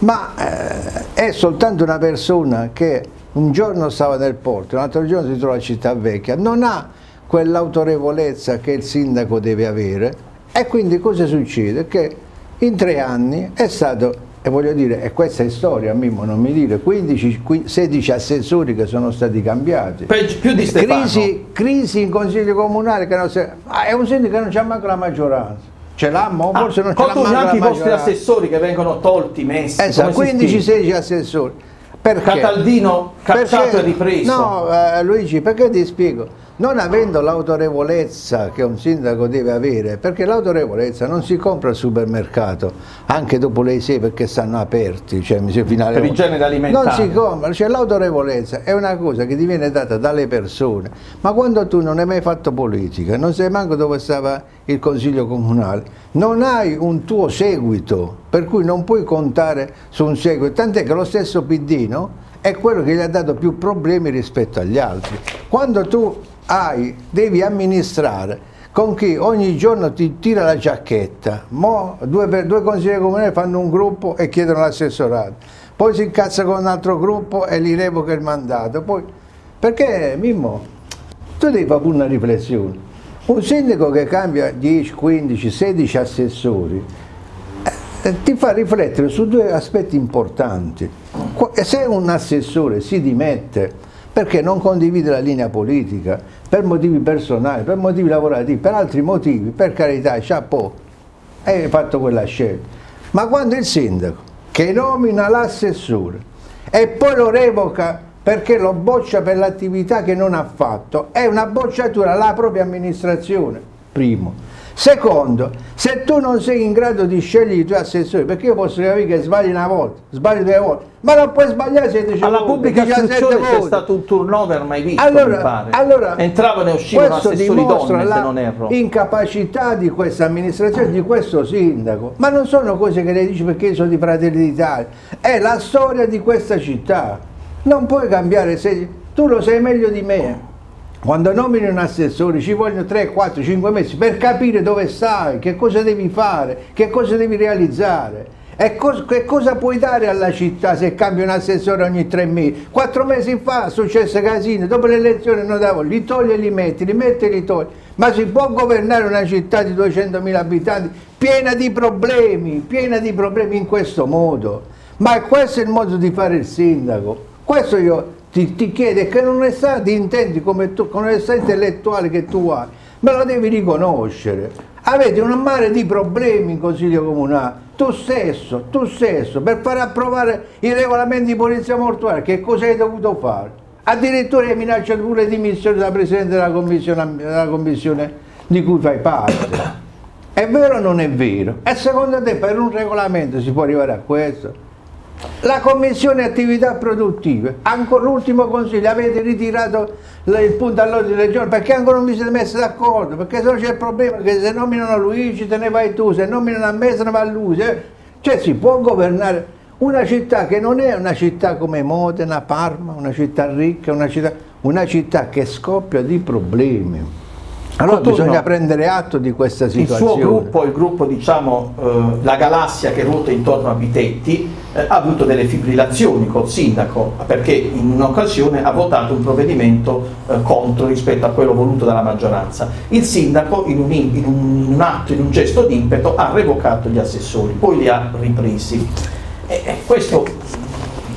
ma eh, è soltanto una persona che un giorno stava nel porto, un altro giorno si trova a Città Vecchia, non ha quell'autorevolezza che il sindaco deve avere e quindi cosa succede? Che in tre anni è stato, e voglio dire, e questa è storia, Mimmo non mi dire, 15, qui- 16 assessori che sono stati cambiati. Peggio- più di Stefano. Crisi, crisi in consiglio comunale che non si- ah, è un sindaco che non c'ha manco la maggioranza. Ce l'ha, ma Ah, forse non ce l'ha conto manco anche i vostri assessori che vengono tolti, messi. Esatto, come si spiega? 15-16 assessori. Perché? Cataldino cacciato Perché- e ripreso. No, eh, Luigi, perché ti spiego? Non avendo l'autorevolezza che un sindaco deve avere, perché l'autorevolezza non si compra al supermercato, anche dopo le 6 perché stanno aperti, cioè per i generi alimentari. Non si compra, cioè l'autorevolezza è una cosa che ti viene data dalle persone, ma quando tu non hai mai fatto politica, non sai manco dove stava il consiglio comunale, non hai un tuo seguito, per cui non puoi contare su un seguito, tant'è che lo stesso PD no? è quello che gli ha dato più problemi rispetto agli altri. Quando tu hai, devi amministrare. Con chi? Ogni giorno ti tira la giacchetta, Mo due, due consiglieri comunali fanno un gruppo e chiedono l'assessorato, poi si incazza con un altro gruppo e gli revoca il mandato, poi, perché Mimmo, tu devi fare una riflessione, un sindaco che cambia 10, 15, 16 assessori, eh, ti fa riflettere su due aspetti importanti. Se un assessore si dimette perché non condivide la linea politica, per motivi personali, per motivi lavorativi, per altri motivi, per carità, chapeau, hai fatto quella scelta. Ma quando il sindaco, che nomina l'assessore e poi lo revoca perché lo boccia per l'attività che non ha fatto, è una bocciatura alla propria amministrazione, primo. Secondo, se tu non sei in grado di scegliere i tuoi assessori, perché io posso capire che sbagli una volta, sbagli due volte, ma non puoi sbagliare 16 Alla pubblica istruzione c'è stato un turnover mai visto, allora, allora Entravano e uscivano assessori donne, se non erro. incapacità di questa amministrazione, di questo sindaco. Ma non sono cose che lei dice perché sono di Fratelli d'Italia, è la storia di questa città. Non puoi cambiare, se tu lo sai meglio di me. Quando nomini un assessore ci vogliono 3, 4, 5 mesi per capire dove stai, che cosa devi fare, che cosa devi realizzare. E cos che cosa puoi dare alla città se cambia un assessore ogni tre mesi? Quattro mesi fa è successo casino, dopo le elezioni non davo, li togli e li metti, li metti e li togli. Ma si può governare una città di 200.000 abitanti piena di problemi, piena di problemi in questo modo? Ma questo è il modo di fare il sindaco. Questo io ti, ti chiede che non è stato di intenti come tu, con l'onestà intellettuale che tu hai, me lo devi riconoscere. Avete un mare di problemi in Consiglio Comunale, tu stesso, tu stesso, per far approvare i regolamenti di polizia mortuaria, che cosa hai dovuto fare? Addirittura hai minacciato pure le dimissioni da Presidente della commissione, della commissione di cui fai parte. È vero o non è vero? E secondo te per un regolamento si può arrivare a questo? La commissione attività produttive, ancora l'ultimo consiglio, avete ritirato il punto all'ordine del giorno perché ancora non vi siete messi d'accordo, perché se no c'è il problema che se nominano Luigi te ne vai tu, se nominano a me se ne va lui, eh. cioè si può governare una città che non è una città come Modena, Parma, una città ricca, una città, una città che scoppia di problemi. Allora Coturno, bisogna prendere atto di questa situazione. Il suo gruppo, il gruppo diciamo eh, La Galassia che ruota intorno a Vitetti, eh, ha avuto delle fibrillazioni col sindaco perché in un'occasione ha votato un provvedimento eh, contro rispetto a quello voluto dalla maggioranza. Il sindaco in un, in un, in un atto, in un gesto d'impeto ha revocato gli assessori, poi li ha ripresi. E, questo,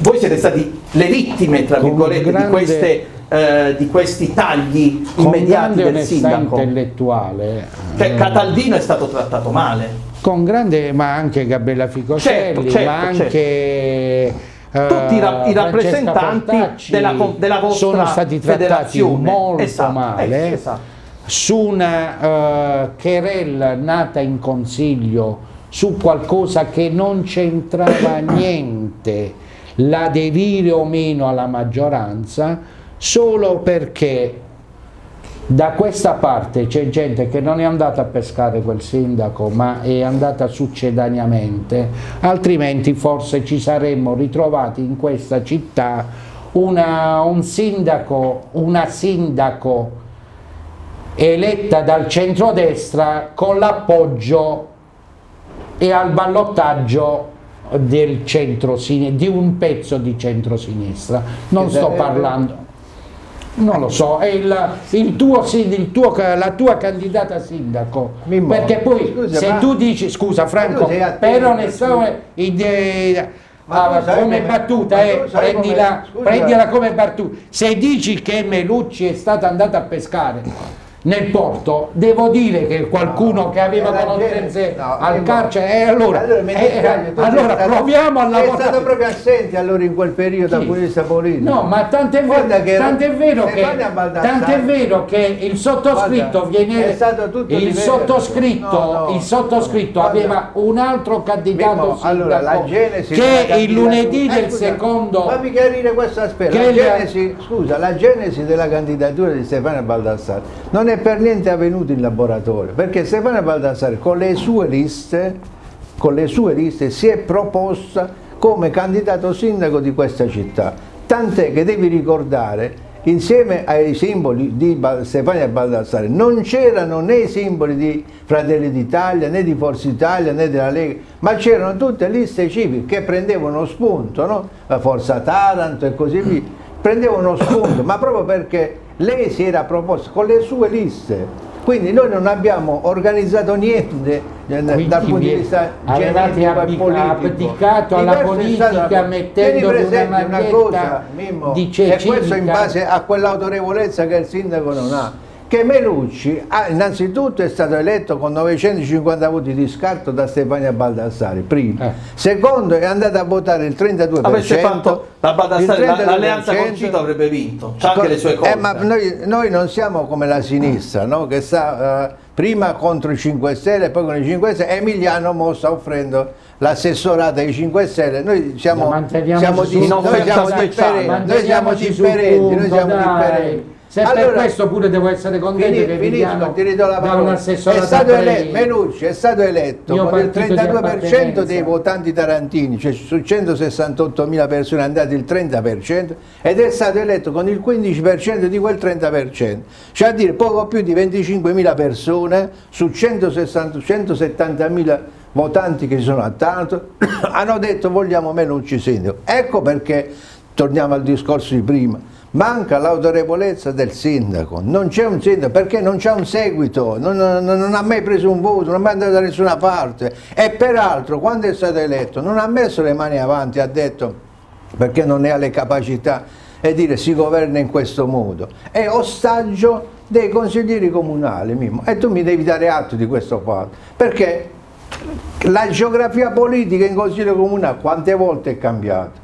voi siete stati le vittime, tra virgolette, grande... di queste eh, di questi tagli immediati del sindaco. intellettuale. Cioè, Cataldino è stato trattato male. Con grande, ma anche Gabriella Ficoselli, certo, certo, ma anche... Certo. Tutti i, ra i rappresentanti della, della, vostra sono stati trattati molto esatto, male esatto. su una uh, querella nata in consiglio su qualcosa che non c'entrava niente l'aderire o meno alla maggioranza solo perché da questa parte c'è gente che non è andata a pescare quel sindaco ma è andata succedaneamente, altrimenti forse ci saremmo ritrovati in questa città una, un sindaco, una sindaco eletta dal centrodestra con l'appoggio e al ballottaggio del centro di un pezzo di centrosinistra. Non sto parlando non lo so, è il, il, tuo, il tuo, la tua candidata sindaco. Mimmo, perché poi scusa, se tu dici, scusa Franco, per onestà, ah, come battuta, eh, prendila, come... prendila come battuta. Se dici che Melucci è stata andata a pescare, nel porto, devo dire che qualcuno No, che aveva conoscenze no, al carcere, e allora, allora, mi eh, dispiace, tu allora stato- proviamo a lavorare. stato proprio assente allora in quel periodo punto di vista politico. No, ma tant'è, Guarda vero, che tant'è vero tant'è vero che il sottoscritto Guarda, viene è il sottoscritto, No, no, il sottoscritto aveva un altro candidato allora, la genesi che il lunedì Eh, del scusa, secondo Fammi chiarire questo aspetto. La genesi, scusa, la genesi della candidatura di Stefano Baldassarri non è per niente avvenuta in laboratorio, perché Stefano Baldassarri con le sue liste, con le sue liste si è proposta come candidato sindaco di questa città. Tant'è che devi ricordare insieme ai simboli di Stefania Baldassarri non c'erano né i simboli di Fratelli d'Italia né di Forza Italia né della Lega ma c'erano tutte liste civiche che prendevano spunto no? Forza Taranto e così via prendevano spunto ma proprio perché lei si era proposta con le sue liste. Quindi noi non abbiamo organizzato niente Quindi dal punto di vi- vista genetico e politico. abdicato alla politica stato- mettendovi Tieni una maglietta cosa, Mimmo, di e questo in base a quell'autorevolezza che il sindaco non ha che Melucci ha, innanzitutto è stato eletto con 950 voti di scarto da Stefania Baldassari prima, Eh. secondo è andato a votare il 32% Avesse fatto la la- l'alleanza 32%. con Cito avrebbe vinto, c'ha anche le sue cose. Eh, ma noi, noi non siamo come la sinistra, no? che sta eh, prima contro i 5 Stelle e poi con i 5 Stelle. Emiliano mo sta offrendo l'assessorata ai 5 Stelle. Noi siamo, siamo, di- noi siamo differenti. Noi siamo differenti. Noi siamo dai. differenti. Se per Allora, questo pure devo essere contento Fini- che Emiliano ti ridò la parola. È stato eletto, Melucci è stato eletto con il partito di 32% dei votanti tarantini, cioè su 168.000 persone andate il 30% ed è stato eletto con il 15% di quel 30%, cioè a dire poco più di 25.000 persone su 160 170.000 votanti che ci sono a tanto hanno detto vogliamo Melucci sindaco. Ecco perché torniamo al discorso di prima. Manca l'autorevolezza del sindaco, non c'è un sindaco perché non c'è un seguito, non, non- non ha mai preso un voto, non è mai andato da nessuna parte. E peraltro quando è stato eletto non ha messo le mani avanti, ha detto perché non ne ha le capacità e dire si governa in questo modo, è ostaggio dei consiglieri comunali Mimmo. e tu mi devi dare atto di questo fatto. Perché la geografia politica in consiglio comunale quante volte è cambiata?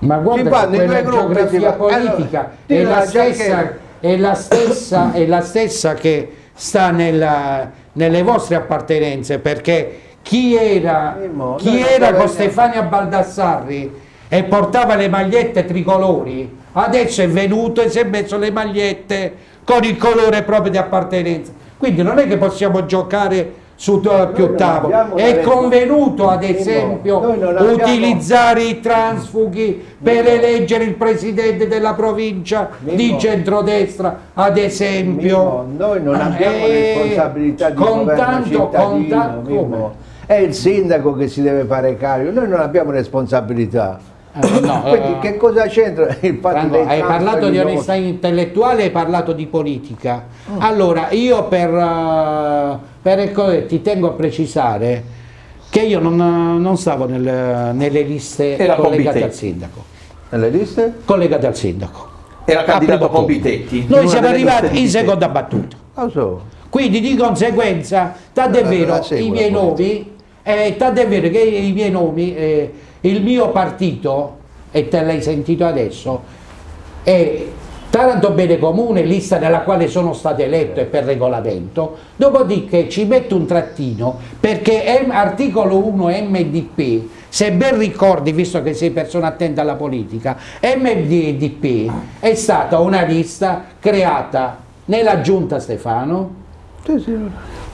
Ma guarda che quella geografia politica è, la stessa, è, la stessa, è la stessa che sta nella- nelle vostre appartenenze perché chi era, chi era con. Stefania Baldassarri e portava le magliette tricolori adesso è venuto e si è messo le magliette con il colore proprio di appartenenza quindi non è che possiamo giocare su tavoli abbiamo è convenuto ad esempio utilizzare i transfughi per eleggere il presidente della provincia di Mimmo. centrodestra, ad esempio. Mimmo, noi non abbiamo Eh, responsabilità di con governo? È il sindaco che si deve fare carico, noi non abbiamo responsabilità. Eh, no, Quindi eh, che cosa c'entra il fatto Franco, hai parlato di onestà intellettuale, hai parlato di politica. Allora, io per, eh, per ecco, ti tengo a precisare che io non, non stavo nel- nelle liste Era collegate al sindaco. Nelle liste? Collegate al sindaco. Era candidato con. Bitetti. Noi siamo arrivati in seconda battuta. Lo so. Quindi di conseguenza, tant'è vero, i miei nomi, eh, tant'è vero che i miei nomi, eh, il mio partito, e te l'hai sentito adesso, è Taranto Bene Comune, lista nella quale sono stato eletto e per regolamento, dopodiché ci metto un trattino perché articolo 1 MDP, se ben ricordi, visto che sei persona attenta alla politica, MDP è stata una lista creata nella giunta Stefano,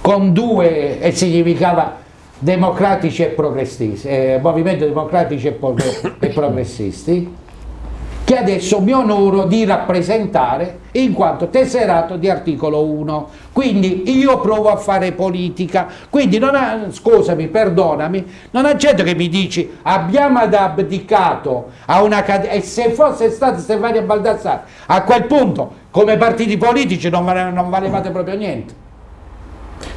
con due e significava democratici e progressisti, eh, movimento democratici e progressisti, che adesso mi onoro di rappresentare in quanto tesserato di articolo 1. Quindi io provo a fare politica, quindi non ha, scusami, perdonami, non accetto che mi dici abbiamo ad- abdicato a una e se fosse stato Stefania Baldassarri, a quel punto come partiti politici non, non valevate proprio niente.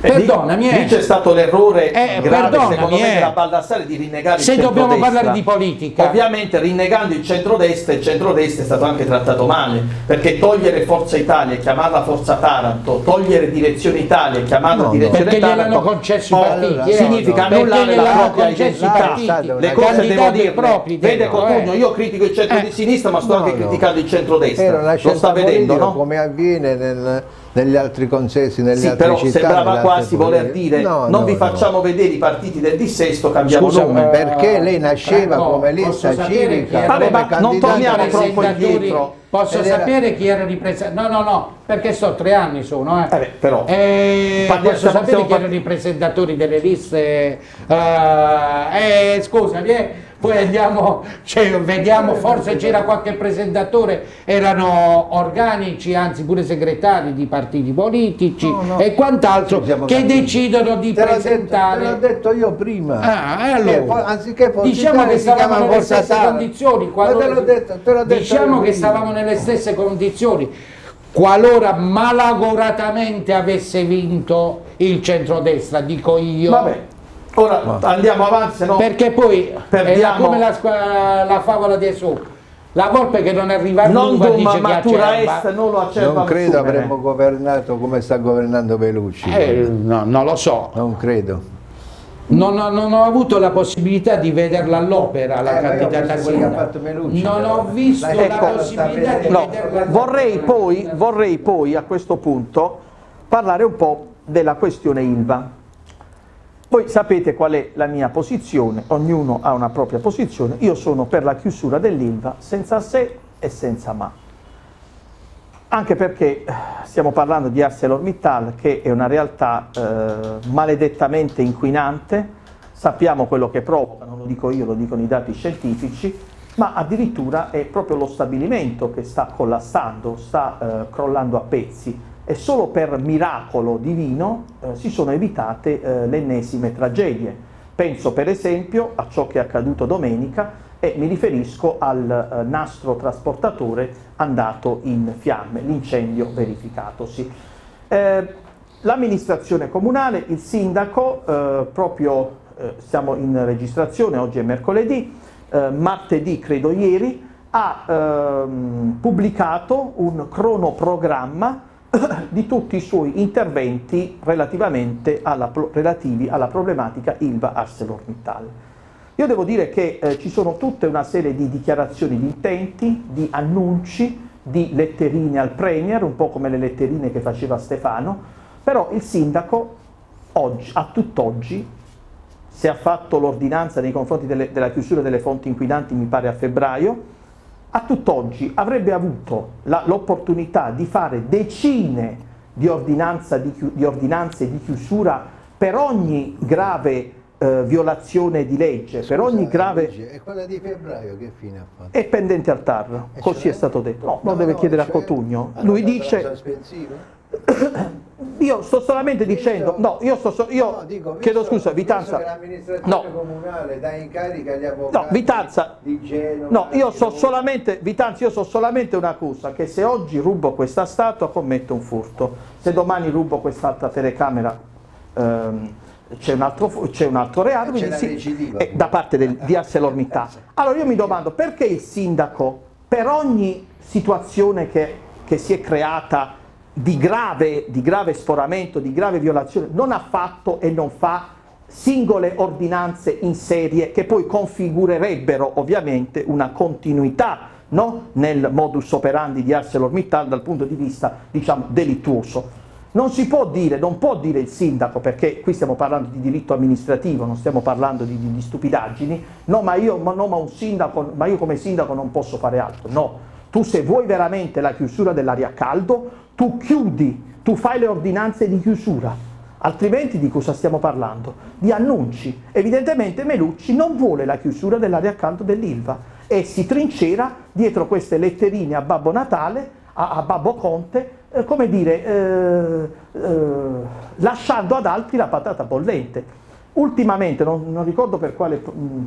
Eh, lì- Perdonami, eh. lì c'è stato l'errore Eh, grave secondo me eh. della Baldassare di rinnegare Se il dobbiamo centrodestra. parlare di politica. Ovviamente rinnegando il centrodestra, il centrodestra è stato anche trattato male, perché togliere Forza Italia e chiamarla Forza Taranto, togliere Direzione Italia e chiamarla No, no. Direzione Perché Taranto gliel'hanno concesso i partiti, eh. significa No, no. annullare Perché la propria identità. partiti. Le cose devo dirle. propri Vede Cotugno, eh. io critico il centro Eh. di sinistra, ma sto No, anche no. criticando il centrodestra. Lo sta vedendo, no? come avviene nel- negli altri consessi, nelle Sì, altre però città. sembrava quasi voler politiche. dire No, non no, vi no. facciamo vedere i partiti del dissesto, cambiamo Scusa, nome. eh, Perché lei nasceva Prego, come lista civica, Vabbè, ma non torniamo troppo indietro. Posso era- sapere chi era ripresentato? No, no, no, perché sto tre anni sono, eh. Vabbè, però. Eh, posso sapere chi erano i presentatori delle liste? Eh, eh, scusami, eh, poi andiamo, cioè, vediamo, forse c'era qualche presentatore, erano organici, anzi pure segretari di partiti politici No, no. e quant'altro che decidono di Te l'ho detto- presentare. Te l'ho detto io prima. Ah, allora. Anziché diciamo che stavamo nelle stesse Taranto. condizioni. Qualora- detto, diciamo che stavamo nelle stesse condizioni. Qualora malauguratamente avesse vinto il centrodestra, dico io. Vabbè, ora andiamo avanti, se no Perché poi è Perdiamo- come la, la favola di Esopo. La volpe che non arriva non dum dice che matura acerba. est, non lo acerba Non credo assumere. avremmo governato come sta governando Velucci. Eh, no, non lo so. Non credo. Non ho, non ho avuto la possibilità di vederla all'opera, la Eh, ma candidata Melucci, Non ho visto Ecco, la possibilità di. No, vederla vorrei poi, vorrei poi a questo punto parlare un po' della questione ILVA. Voi sapete qual è la mia posizione, ognuno ha una propria posizione, io sono per la chiusura dell'ILVA senza se e senza ma. Anche perché eh, stiamo parlando di ArcelorMittal che è una realtà eh, maledettamente inquinante, sappiamo quello che provoca, non lo dico io, lo dicono i dati scientifici, ma addirittura è proprio lo stabilimento che sta collassando, sta eh, crollando a pezzi e solo per miracolo divino eh, si sono evitate eh, le ennesime tragedie. Penso per esempio a ciò che è accaduto domenica e mi riferisco al eh, nastro trasportatore andato in fiamme, l'incendio verificatosi. Eh, l'amministrazione comunale, il sindaco, eh, proprio eh, siamo in registrazione, oggi è mercoledì, martedì credo ieri, ha ehm, pubblicato un cronoprogramma di tutti i suoi interventi alla, relativi alla problematica Ilva ArcelorMittal. Io devo dire che eh, ci sono tutta una serie di dichiarazioni di intenti, di annunci, di letterine al Premier, un po' come le letterine che faceva Stefano, però il sindaco oggi, a tutt'oggi, se ha fatto l'ordinanza nei confronti delle- della chiusura delle fonti inquinanti, mi pare a febbraio, a tutt'oggi avrebbe avuto l'opportunità di fare decine di, di, di ordinanze di chiusura per ogni grave eh, violazione di legge, per ogni grave... Luigi, E quella di febbraio che fine ha fatto? È pendente al TAR, E così cioè? è stato detto. No, lo No, deve no, chiedere a cioè, Cotugno. hanno Lui dice... Io sto solamente dicendo, no, io sto, so- io No, dico, chiedo visto- scusa, Vitanza. No, comunale dà in carica agli avvocati no, Vitanza. di Genova, No, io so solamente, Vitanza, io so solamente una cosa, che se oggi rubo questa statua commetto un furto, se domani rubo quest'altra telecamera ehm, c'è un un altro reato, sì, eh, da parte del- di ArcelorMittal. Allora io mi domando perché il sindaco per ogni situazione che, che si è creata di grave, di grave sforamento, di grave violazione, non ha fatto e non fa singole ordinanze in serie che poi configurerebbero ovviamente una continuità no? nel modus operandi di ArcelorMittal dal punto di vista diciamo delittuoso. Non si può dire, non può dire il sindaco, perché qui stiamo parlando di diritto amministrativo, non stiamo parlando di, di- di stupidaggini, no ma, io, ma, no, ma un sindaco, ma io come sindaco non posso fare altro, no. Tu se vuoi veramente la chiusura dell'aria a caldo, tu chiudi, tu fai le ordinanze di chiusura, altrimenti di cosa stiamo parlando? Di annunci. Evidentemente Melucci non vuole la chiusura dell'aria a caldo dell'Ilva e si trincera dietro queste letterine a Babbo Natale, a, a Babbo Conte, eh, come dire, eh, eh, lasciando ad altri la patata bollente. Ultimamente, non, non ricordo per quale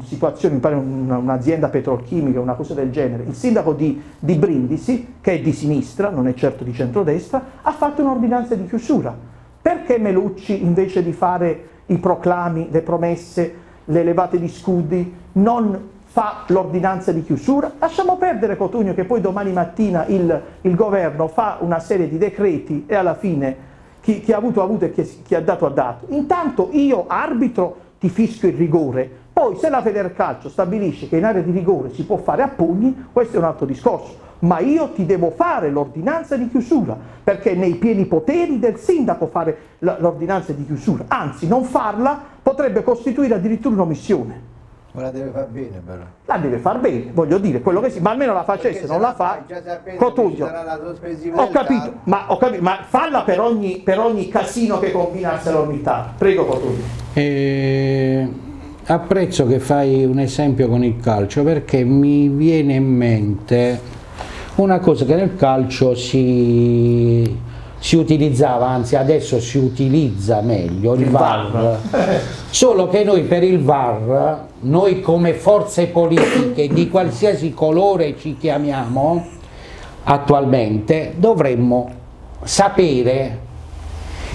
situazione, mi pare un- un'azienda petrolchimica, una cosa del genere, il sindaco di, di Brindisi, che è di sinistra, non è certo di centrodestra, ha fatto un'ordinanza di chiusura. Perché Melucci invece di fare i proclami, le promesse, le levate di scudi, non fa l'ordinanza di chiusura? Lasciamo perdere Cotugno che poi domani mattina il, il governo fa una serie di decreti e alla fine chi, chi ha avuto ha avuto e chi, chi ha dato ha dato. Intanto io arbitro ti fischio il rigore, poi se la Federcalcio stabilisce che in area di rigore si può fare a pugni, questo è un altro discorso, ma io ti devo fare l'ordinanza di chiusura, perché è nei pieni poteri del sindaco fare l'ordinanza di chiusura, anzi non farla potrebbe costituire addirittura un'omissione. Ma la deve far bene però. La deve far bene, voglio dire, quello che sì, ma almeno la facesse, non la fa. Cotugno. Ho capito, ma, ho capito, ma falla per ogni, per ogni casino che combina ArcelorMittal. Prego Cotugno. Eh, apprezzo che fai un esempio con il calcio perché mi viene in mente una cosa che nel calcio si si utilizzava, anzi adesso si utilizza meglio il, il VAR. VAR, solo che noi per il VAR, noi come forze politiche di qualsiasi colore ci chiamiamo attualmente, dovremmo sapere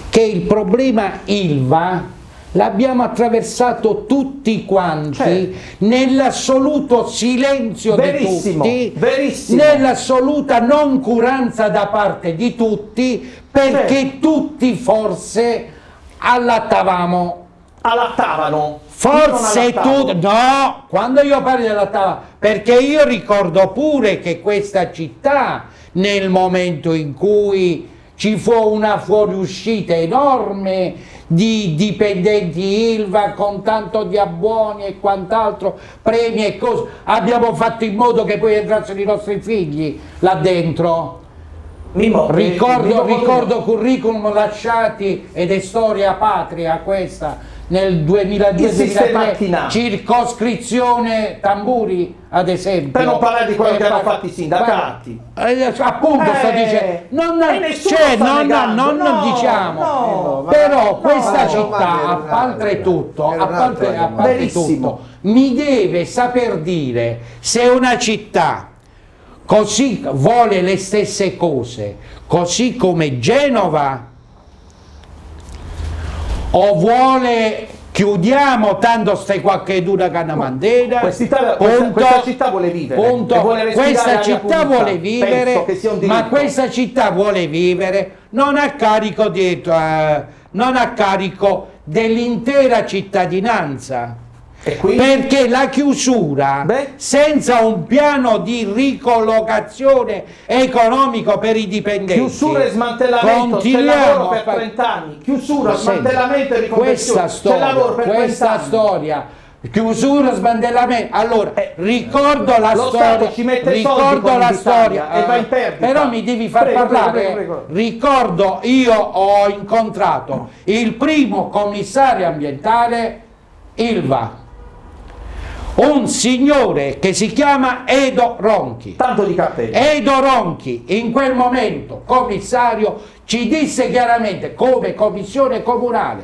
che il problema ILVA l'abbiamo attraversato tutti quanti certo. nell'assoluto silenzio verissimo, di tutti, verissimo. nell'assoluta noncuranza da parte di tutti, perché certo. tutti forse allattavamo. Allattavano. Forse tu, no, quando io parlo di allattavano, perché io ricordo pure che questa città nel momento in cui ci fu una fuoriuscita enorme di dipendenti ILVA con tanto di abbuoni e quant'altro, premi e cose, abbiamo fatto in modo che poi entrassero i nostri figli là dentro. Mimo, ricordo, Mimo ricordo curriculum lasciati ed è storia patria questa nel 2002-2003 circoscrizione Tamburi ad esempio. Per non parlare di quello eh, che hanno fatto i sindacati. Eh, appunto eh, sto dicendo non, cioè, non, non, non no, diciamo. no, però no, questa città a parte tutto, a parte tutto mi deve saper dire se una città così vuole le stesse cose così come Genova o vuole chiudiamo tanto stai qualche dura canamandera questa, questa, questa, città vuole vivere. punto, vuole questa città vuole vivere ma questa città vuole vivere non a carico, a carico dell'intera cittadinanza perché la chiusura Beh. senza un piano di ricollocazione economico per i dipendenti. Chiusura e smantellamento c'è lavoro per 30 anni chiusura, smantellamento e riconversione. Questa storia, questa storia. Chiusura, smantellamento. Allora eh, ricordo la lo storia ci mette ricordo la storia e va in perdita. però mi devi far prego, parlare. prego, prego, ricordo io ho incontrato il primo commissario ambientale Ilva un signore che si chiama Edo Ronchi. Tanto di cappello. Edo Ronchi, in quel momento commissario, ci disse chiaramente come commissione comunale,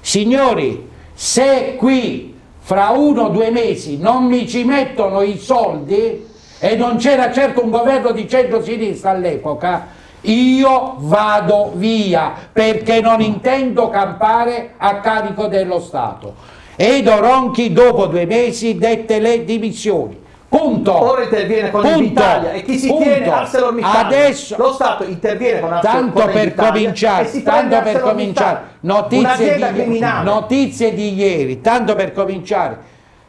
signori, se qui fra uno o due mesi non mi ci mettono i soldi, e non c'era certo un governo di centro-sinistra all'epoca, io vado via perché non intendo campare a carico dello Stato. Edo Ronchi dopo due mesi dette le dimissioni. Punto. Ora interviene con l'Italia e chi si punto. tiene ArcelorMittal. Adesso lo Stato interviene con ArcelorMittal. Tanto per cominciare, tanto per cominciare, notizie di, notizie di ieri, tanto per cominciare.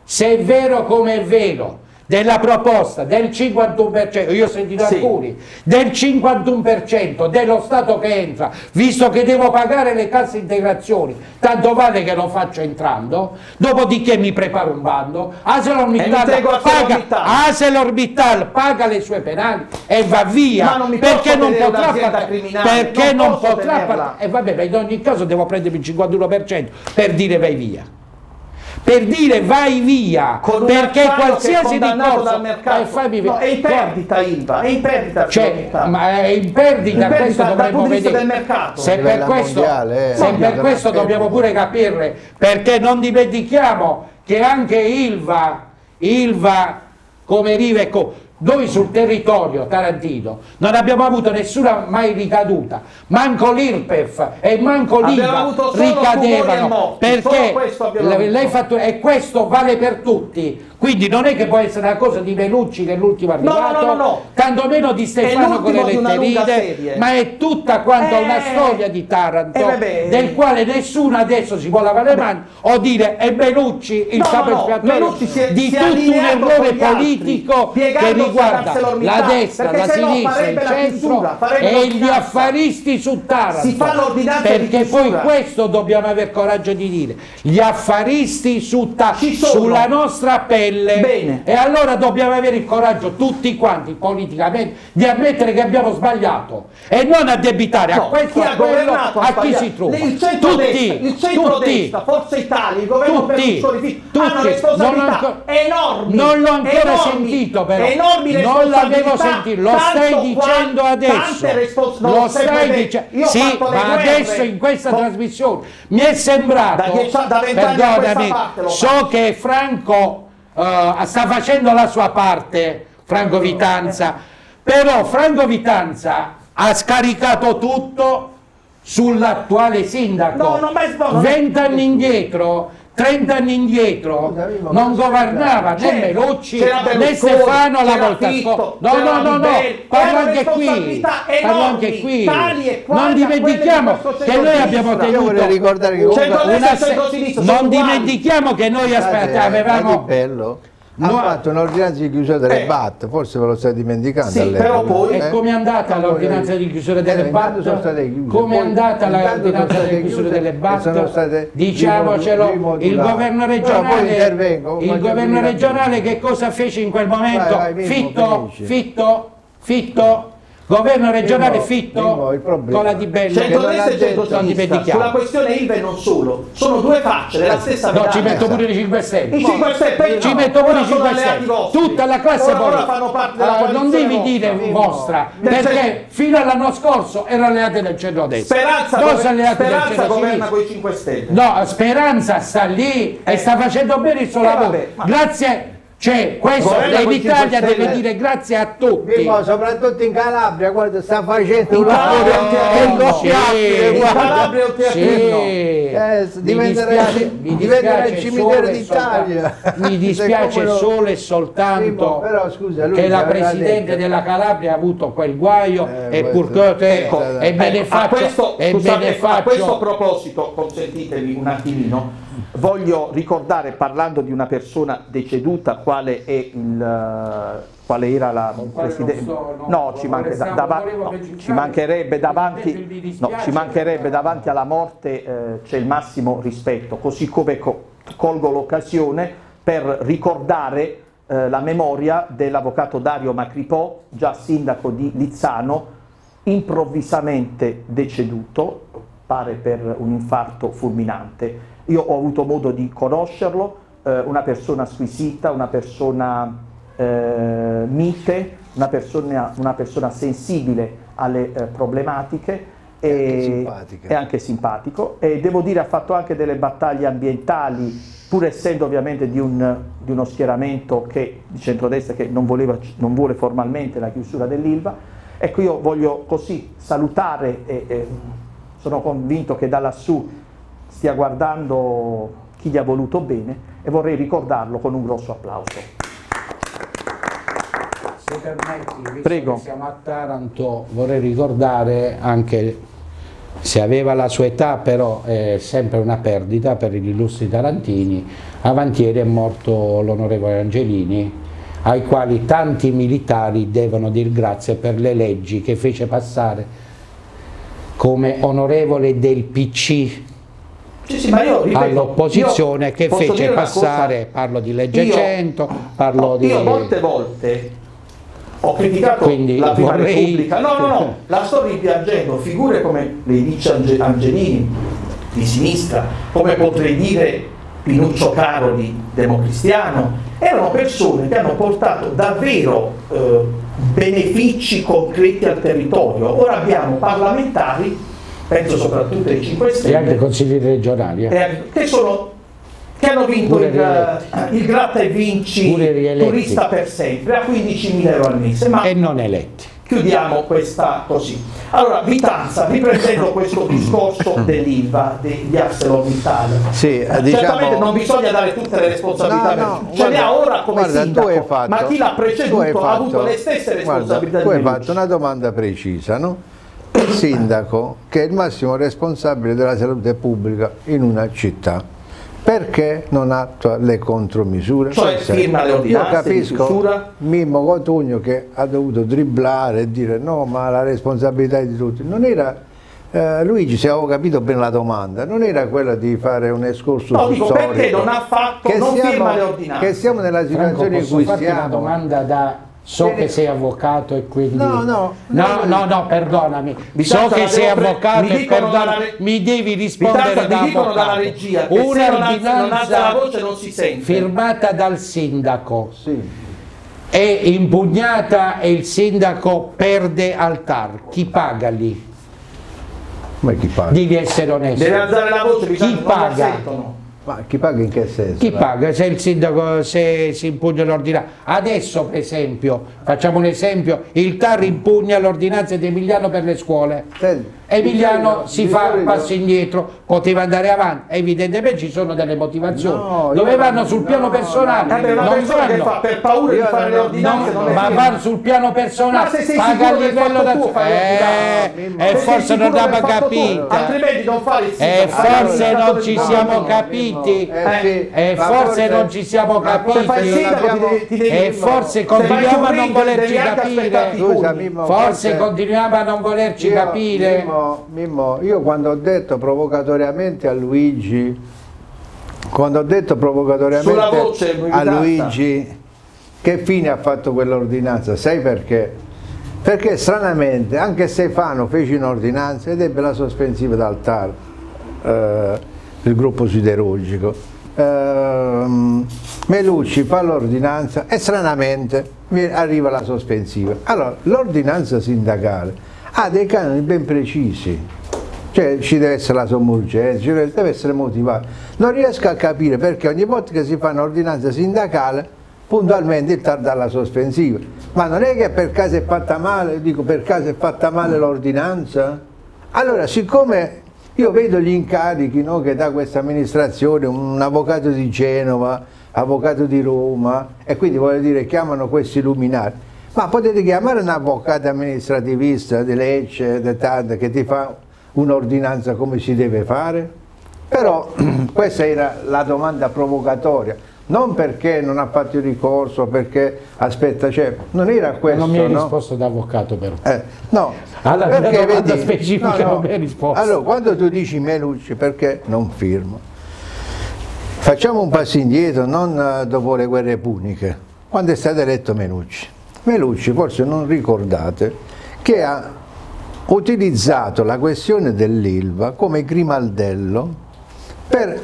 Se è vero come è vero della proposta del 51%, io ho sentito sì. alcuni, del 51% dello Stato che entra, visto che devo pagare le casse integrazioni, tanto vale che lo faccio entrando, dopodiché mi preparo un bando, ArcelorMittal paga, ArcelorMittal paga le sue penali e va via, non perché non potrà perché non, non potrà e vabbè, ma in ogni caso devo prendermi il 51% per dire vai via per dire vai via perché qualsiasi ricorso dal mercato. No, è in perdita ILVA è in perdita cioè, ma è in perdita, in perdita questo dovremmo vedere. mercato. se per questo, mondiale, se per questo dobbiamo pure capirle perché non dimentichiamo che anche ILVA ILVA come Riveco noi sul territorio tarantino non abbiamo avuto nessuna mai ricaduta, manco l'IRPEF e manco l'IVA ricadevano morti, perché e questo vale per tutti. Quindi non è che può essere una cosa di Melucci che è l'ultimo No, no, arrivato, no, no, no. tantomeno di Stefano con le letterine, ma è tutta quanta Eh, una storia di Taranto eh, del quale nessuno adesso si può lavare le mani o dire è Melucci il capo di tutto un errore politico che riguarda la destra, la sinistra, il centro e gli affaristi su Taranto. Perché poi questo dobbiamo aver coraggio di dire. Gli affaristi su Taranto, sulla nostra pelle. Bene. E allora dobbiamo avere il coraggio tutti quanti politicamente di ammettere che abbiamo sbagliato e non addebitare a No, questo chi a quello a chi si trova. Il centrodestra, il tutti, centrodestra, Forza Italia, il governo Tutti, Berlusconi tutti. hanno responsabilità Non enormi. Non l'ho ancora enormi, sentito però. Enormi non l'avevo sentito, lo stai dicendo adesso. lo stai dicendo. Sì, ma adesso in questa Ho- trasmissione mi è sembrato Da da a perdonami, parte so che Franco eh, sta facendo la sua parte, Franco Vitanza, però Franco Vitanza ha scaricato tutto sull'attuale sindaco. No, non non è- Vent'anni indietro, 30 anni indietro, non governava né c'era né Stefano la volta scorsa. No, no, no, no, parlo anche qui. Parlo anche qui. Non dimentichiamo che noi abbiamo tenuto una non dimentichiamo che noi avevamo ha No. fatto un'ordinanza di chiusura delle Eh. BAT, forse ve lo state dimenticando Sì, però poi- E eh? come è andata l'ordinanza di chiusura delle eh, BAT? Come è andata l'ordinanza di chiusura delle BAT? Diciamocelo, il governo regionale, il governo regionale che cosa fece in quel momento? Vai, vai, Fitto, finisci. Fitto, Fitto, governo regionale Mimmo, Fitto problema- con la Di Bello. Centro- Centrodestra e dimentichiamo. sulla questione IVA e non solo sono due facce della stessa No, ci metto pure i 5 i Stelle. 5 Stelle Ci no, metto pure i sono 5 alleati Stelle, tutta la classe ora, ora fanno parte della Ah, non devi dire vostra. perché fino all'anno scorso erano alleati del centro-destra. Speranza, gover- sono alleati del Speranza governa con i 5 Stelle No, Speranza sta lì e sta facendo bene il suo Eh, lavoro. vabbè, ma- Grazie, cioè, questo Governa in con i Italia 5 deve dire grazie a tutti. Mimmo, soprattutto in Calabria, guarda, sta facendo un lavoro in. Calabria un Sì, teatrino. Eh, diventerà- il cimitero d'Italia. Mi dispiace solo e soltanto però, scusa, lui che la Presidente detto- della Calabria ha avuto quel guaio Eh, e purtroppo ecco, e me ne Ecco, a faccio a questo proposito, consentitemi un attimino, voglio ricordare, parlando di una persona deceduta, quale, è il, eh, quale era la Presidente... so, no, No, ci, manca- volevo no, ci mancherebbe davanti... no, ci mancherebbe davanti alla morte eh, c'è il massimo rispetto, così come co- colgo l'occasione per ricordare eh, la memoria dell'avvocato Dario Macripò, già sindaco di Lizzano, improvvisamente deceduto, pare per un infarto fulminante. Io ho avuto modo di conoscerlo, eh, una persona squisita, una persona eh, mite, una persona, una persona sensibile alle eh, problematiche E anche e, e anche simpatico. E devo dire ha fatto anche delle battaglie ambientali pur essendo ovviamente di, un- di uno schieramento che, di centrodestra che non, voleva- non vuole formalmente la chiusura dell'Ilva. Ecco io voglio così salutare e, e sono convinto che da lassù stia guardando chi gli ha voluto bene e vorrei ricordarlo con un grosso applauso Se permetti, visto Prego. che siamo a Taranto, vorrei ricordare anche, se aveva la sua età, però è sempre una perdita per gli illustri tarantini, avantieri è morto l'onorevole Angelini, ai quali tanti militari devono dir grazie per le leggi che fece passare come onorevole del PC Sì, sì, io, ripeto, all'opposizione io che fece passare, cosa? parlo di legge Io- 100, parlo di... Io molte volte ho criticato Quindi la prima vorrei- Repubblica. No, no, no, la sto ripiangendo. Figure come le dice Ange- Angelini di sinistra, come potrei dire Pinuccio Caroli, democristiano, erano persone che hanno portato davvero eh, benefici concreti al territorio. Ora abbiamo parlamentari, penso soprattutto ai 5 e anche Stelle, consiglieri regionali. eh. che sono che hanno vinto il, il, gratta e vinci turista per sempre a 15.000 euro al mese. Ma e non eletti. Chiudiamo questa così. Allora, Vitanza, riprendendo questo discorso dell'ILVA, degli ArcelorMittal, sì, eh, diciamo... certamente non bisogna dare tutte le responsabilità, no, no, ce le ha ora come guarda, sindaco, fatto, ma chi l'ha preceduto fatto, ha avuto le stesse responsabilità. Guarda, tu hai fatto una domanda precisa, no? Il sindaco, che è il massimo responsabile della salute pubblica in una città, perché non attua le contromisure? Cioè firma le ordinanze Io capisco Mimmo Cotugno che ha dovuto dribblare e dire no ma la responsabilità è di tutti, non era eh, Luigi, se avevo capito bene la domanda, non era quella di fare un escorso no, dico, perché non ha fatto, che non siamo, firma le ordinanze? Che siamo nella situazione Franco, in cui siamo. una domanda da So che sei avvocato e quindi... No, no, no, no, no perdonami. So che sei avvocato e perdonami, mi devi rispondere da avvocato. dalla regia Un'ordinanza non firmata dal sindaco sì. è impugnata e il sindaco perde al TAR. Chi paga lì? Ma chi paga? Devi essere onesto. Deve alzare la voce, chi paga? Ma chi paga in che senso? Chi paga? Se il sindaco se si impugna l'ordinanza. Adesso per esempio, facciamo un esempio, il TAR impugna l'ordinanza di Emiliano per le scuole. Senti Emiliano si fa passi indietro, poteva andare avanti, evidentemente ci sono delle motivazioni, no, dove vanno? Sul no, piano personale, no, non vanno. fa per paura di fare le ordinanze, no, ma vanno sul piano personale, paga a livello da eh, e forse non abbiamo capito, altrimenti non fare il E forse non ci siamo capiti, e forse non ci siamo capiti, e forse continuiamo a non volerci capire, forse continuiamo a non volerci capire. Mimmo, io quando ho detto provocatoriamente a Luigi, quando ho detto provocatoriamente a Luigi che fine ha fatto quell'ordinanza, sai perché? Perché stranamente anche Stefano fece un'ordinanza ed ebbe la sospensiva dal TAR, eh, il gruppo siderurgico. Eh, Melucci fa l'ordinanza e stranamente arriva la sospensiva. Allora, l'ordinanza sindacale ha dei canoni ben precisi, cioè ci deve essere la somma urgenza, deve essere motivato. Non riesco a capire perché ogni volta che si fa un'ordinanza sindacale puntualmente il TAR dà la sospensiva. Ma non è che per caso è fatta male, dico per caso è fatta male l'ordinanza? Allora, siccome io vedo gli incarichi no, che dà questa amministrazione, un avvocato di Genova, avvocato di Roma, e quindi voglio dire chiamano questi luminari, ma potete chiamare un avvocato amministrativista di legge, di TAD, che ti fa un'ordinanza come si deve fare? Però questa era la domanda provocatoria, non perché non ha fatto il ricorso, perché aspetta, cioè, non era questo. Non mi hai no? risposto da avvocato però. Eh, no, alla perché vedi, specifica no, no. non mi hai risposto. Allora, quando tu dici Melucci, perché non firmo? Facciamo un passo indietro, non eh, dopo le guerre puniche, quando è stato eletto Menucci. Melucci forse non ricordate che ha utilizzato la questione dell'Ilva come grimaldello per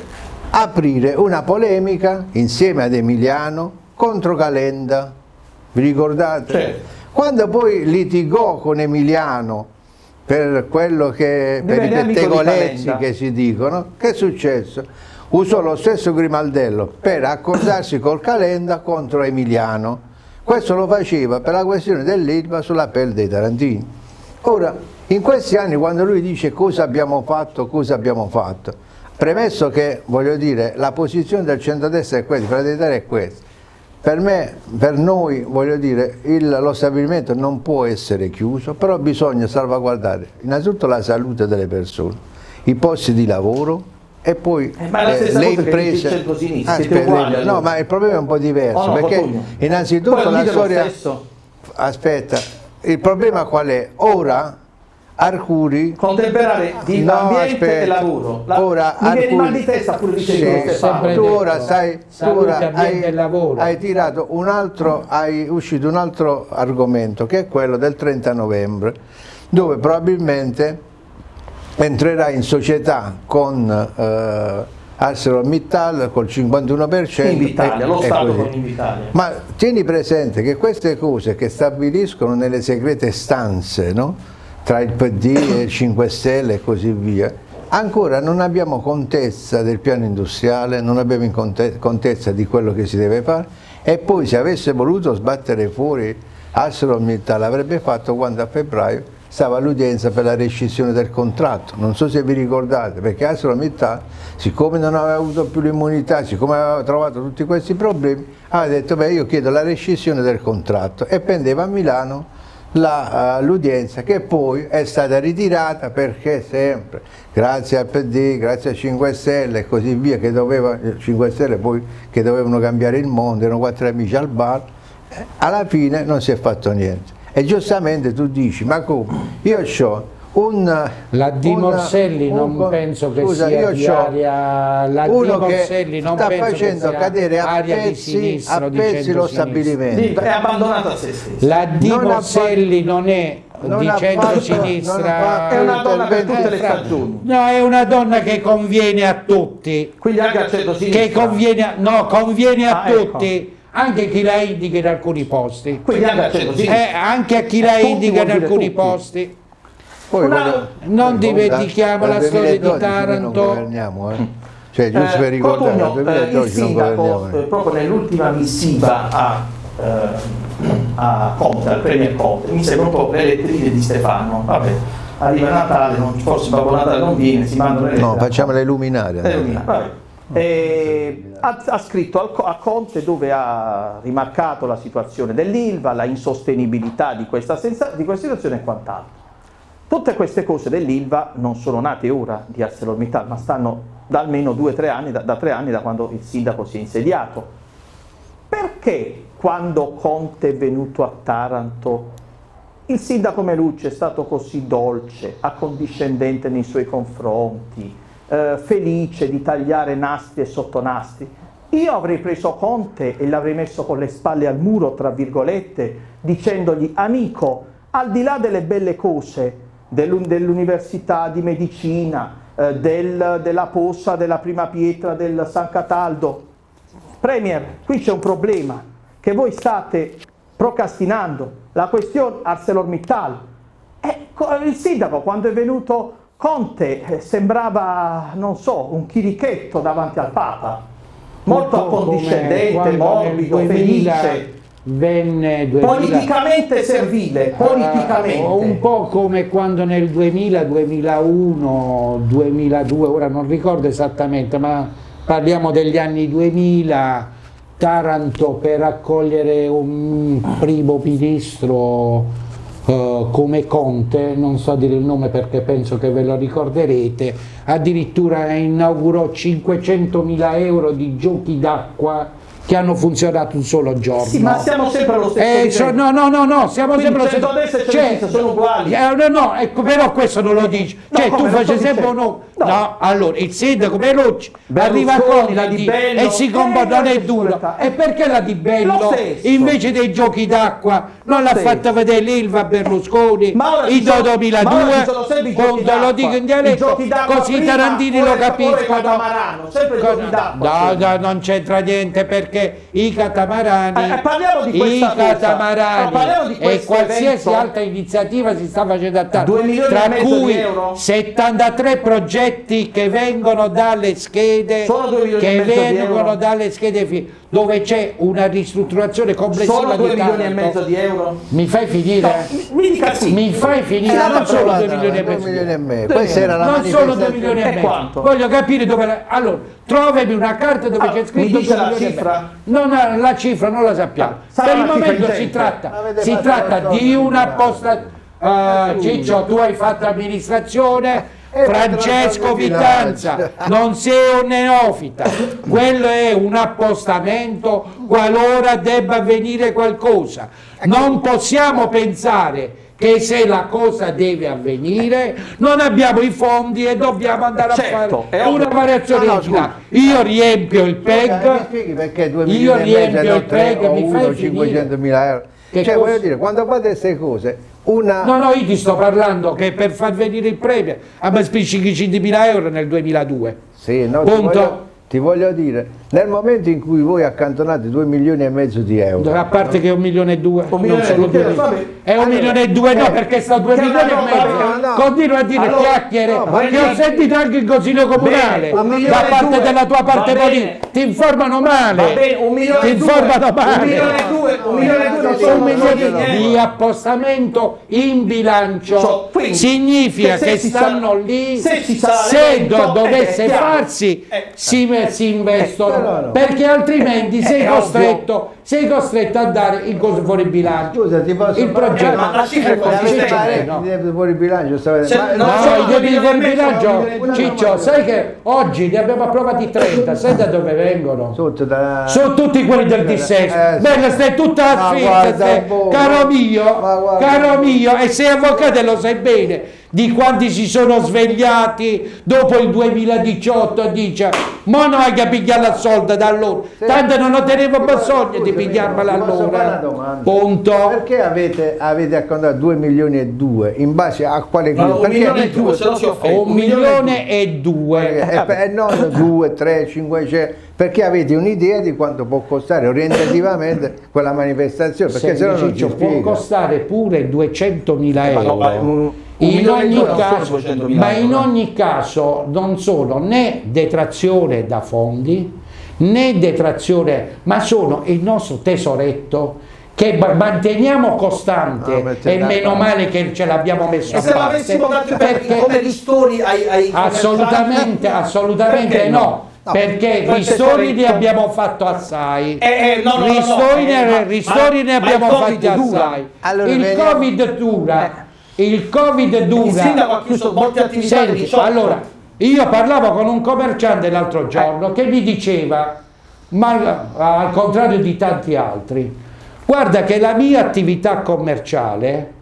aprire una polemica insieme ad Emiliano contro Calenda, vi ricordate? Certo. Quando poi litigò con Emiliano per quello che per i pettegolezzi che si dicono, che è successo? Usò lo stesso grimaldello per accordarsi col Calenda contro Emiliano questo lo faceva per la questione dell'ILVA sulla pelle dei tarantini. Ora, in questi anni quando lui dice cosa abbiamo fatto, cosa abbiamo fatto, premesso che, voglio dire, la posizione del centrodestra è questa, Fratelli d'Italia è questa, per me, per noi, voglio dire, il, lo stabilimento non può essere chiuso, però bisogna salvaguardare innanzitutto la salute delle persone, i posti di lavoro, e poi eh, eh, le imprese ah, uguali, no ma il problema è un po' diverso oh, no, perché Fortunio. innanzitutto la storia aspetta il problema qual è? Ora Arcuri contemperare di no, ambiente aspetta, e lavoro. La, ora mi Arcuri, mal di testa pure di sì, tu ora sai tu ora hai, hai, tirato un altro hai uscito un altro argomento che è quello del 30 novembre dove probabilmente entrerà in società con eh, ArcelorMittal col 51% Invitalia, lo Stato con Invitalia. Ma tieni presente che queste cose che stabiliscono nelle segrete stanze no? tra il PD e il 5 Stelle e così via, Ancora non abbiamo contezza del piano industriale, non abbiamo contezza di quello che si deve fare e poi se avesse voluto sbattere fuori ArcelorMittal l'avrebbe fatto quando a febbraio stava l'udienza per la rescissione del contratto. Non so se vi ricordate, perché ArcelorMittal, siccome non aveva avuto più l'immunità, siccome aveva trovato tutti questi problemi, aveva detto beh io chiedo la rescissione del contratto e pendeva a Milano uh, l'udienza che poi è stata ritirata perché sempre grazie al PD, grazie a 5 Stelle e così via che doveva, 5 eh, Stelle poi che dovevano cambiare il mondo, erano quattro amici al bar, eh, alla fine non si è fatto niente. E giustamente tu dici, ma come? Io ho un, la Di Morselli un, non penso che scusa, sia di aria. La Di Morselli non sta facendo cadere a pezzi, a pezzi lo stabilimento. È abbandonato a se stesso. La Di non Morselli non è non di centro-sinistra. è una donna per tutte le stagioni. No è una donna che conviene a tutti. Quindi anche al centro-sinistra. Che conviene a, no conviene a ah, ecco. tutti. ecco anche chi la indica in alcuni posti quindi anche, a, eh, anche a chi la indica in alcuni tutti. posti poi Una, non eh, dimentichiamo la storia di Taranto. Non eh. Cioè, giusto per ricordare, Cotugno, eh, il sindaco, eh, proprio nell'ultima missiva a, eh, a Conte, al Premier Conte, mi sembra un po' le letterine di Stefano. Vabbè, arriva Natale, non, forse Babbo Natale non viene, si mandano le lettere. No, facciamo le luminarie. Le luminarie ha, ha, scritto al, a Conte dove ha rimarcato la situazione dell'Ilva, la insostenibilità di questa, senza, di questa situazione e quant'altro. Tutte queste cose dell'Ilva non sono nate ora di ArcelorMittal, ma stanno da almeno due tre anni, da, da tre anni da quando il sindaco si è insediato. Perché quando Conte è venuto a Taranto il sindaco Melucci è stato così dolce, accondiscendente nei suoi confronti, eh, felice di tagliare nastri e sottonastri? Io avrei preso Conte e l'avrei messo con le spalle al muro, tra virgolette, dicendogli amico, al di là delle belle cose, dell'Università di Medicina, eh, del, della Possa, della Prima Pietra, del San Cataldo. Premier, qui c'è un problema, che voi state procrastinando, la questione ArcelorMittal. Eh, il sindaco quando è venuto Conte eh, sembrava, non so, un chirichetto davanti al Papa, molto accondiscendente, morbido, 2000, felice venne 2000, politicamente servile, politicamente. Uh, un po' come quando nel 2000, 2001, 2002, ora non ricordo esattamente, ma parliamo degli anni 2000, Taranto per accogliere un primo ministro Uh, come Conte, non so dire il nome perché penso che ve lo ricorderete, addirittura inaugurò 500.000 euro di giochi d'acqua che hanno funzionato un solo giorno. Sì, ma siamo sempre allo stesso eh, so, No, no, no, no, siamo Quindi sempre allo stesso. Adesso cioè, sono uguali. Eh, no, no, ecco, però questo non lo dici. No, cioè, tu facevi sempre un no. no. no. allora, il sindaco Veloci arriva con la di Bello, e si comporta, non è duro. E perché la di Bello, invece dei giochi d'acqua, non l'ha fatta vedere l'Ilva Berlusconi, il 2002, quando lo dico in dialetto, così i tarantini lo capiscono. No, no, non c'entra niente perché perché i catamarani, eh, i catamarani. E qualsiasi evento. altra iniziativa si sta facendo a tanto, tra cui 73 progetti che vengono dalle schede, che vengono dalle schede dove c'è una ristrutturazione complessiva solo 2 milioni e mezzo di euro? Mi fai finire? No, mi dica sì. Mi fai finire? Eh, non solo 2 milioni e mezzo, milioni e mezzo. questa era la non solo 2 milioni e mezzo. voglio capire dove allora trovami una carta dove allora, c'è scritto mi dice la cifra? non la cifra non la sappiamo. Ah, per il momento si tratta, si tratta di una posta uh, Ciccio tu hai fatto amministrazione Francesco Vitanza, non sei un neofita, quello è un appostamento qualora debba avvenire qualcosa. Non possiamo pensare che se la cosa deve avvenire non abbiamo i fondi e dobbiamo andare certo, a fare una variazione no, no, io riempio il PEG. io riempio il PEG mi fai 500 mila euro? Che cioè voglio dire quando fate queste cose una... No, no, io ti sto parlando che per far venire il premio a me spiccichi 100.000 euro nel 2002. Sì, no, Punto. ti voglio dire, nel momento in cui voi accantonate 2 milioni e mezzo di euro, a parte che un milione e due, Un milione non sono e due due, milioni. vabbè. È un milione e due, no, perché sta due perché milioni e mezzo. Continua a dire Allora, chiacchiere, no, che ho sentito anche in consiglio comunale, Bene, da parte della tua parte politica. Ti informano male. Bene, Ti due. informano male. milione e due, un milione e due non sono un milione niente. di appostamento in bilancio significa che stanno lì se dovesse eh, è farsi Eh, si investono però no. perché altrimenti sei è costretto, sei costretto a dare il coso fuori bilancio scusa ti posso il progetto ma la cifra è Eh, no. debiti fuori bilancio sta Se- ma- no, No, i debiti fuori bilancio, Ciccio, sai che oggi ne abbiamo approvati 30, sai da dove vengono? sotto da Sono tutti quelli del dissesto. Eh, sì. Bella, stai tutta un po', caro mio, caro mio, e sei avvocato e lo sai bene di quanti si sono svegliati dopo il 2018 e dice ma non hai che pigliarla a solda da allora? Tanto non tenevo bisogno di pigliarmela allora punto. Perché avete, avete accontato 2 milioni e 2 in base a quale No, un milione e due, se no si offende. un milione e due. e, non 2, 3, 500 perché avete un'idea di quanto può costare orientativamente quella manifestazione? Perché se no non ci può costare pure 200.000 ma no, ma euro in ogni caso, 200.000 ma in ogni caso non sono né detrazione da fondi né detrazione, ma sono il nostro tesoretto che manteniamo costante. Ah, mettete e meno male che ce l'abbiamo messo a se parte l'avessimo perché come ristori ai, ai assolutamente, assolutamente Perché no, no? perché ristori ne abbiamo fatto assai. Eh, eh, no, no, no, no, ristori, eh, ne, ma- ristori ne ma- ma abbiamo fatti assai. Allora, il vediamo- covid dura il covid dura. Il sindaco ha chiuso molte attività Senti, 18. allora io parlavo con un commerciante l'altro giorno che mi diceva ma al contrario di tanti altri guarda che la mia attività commerciale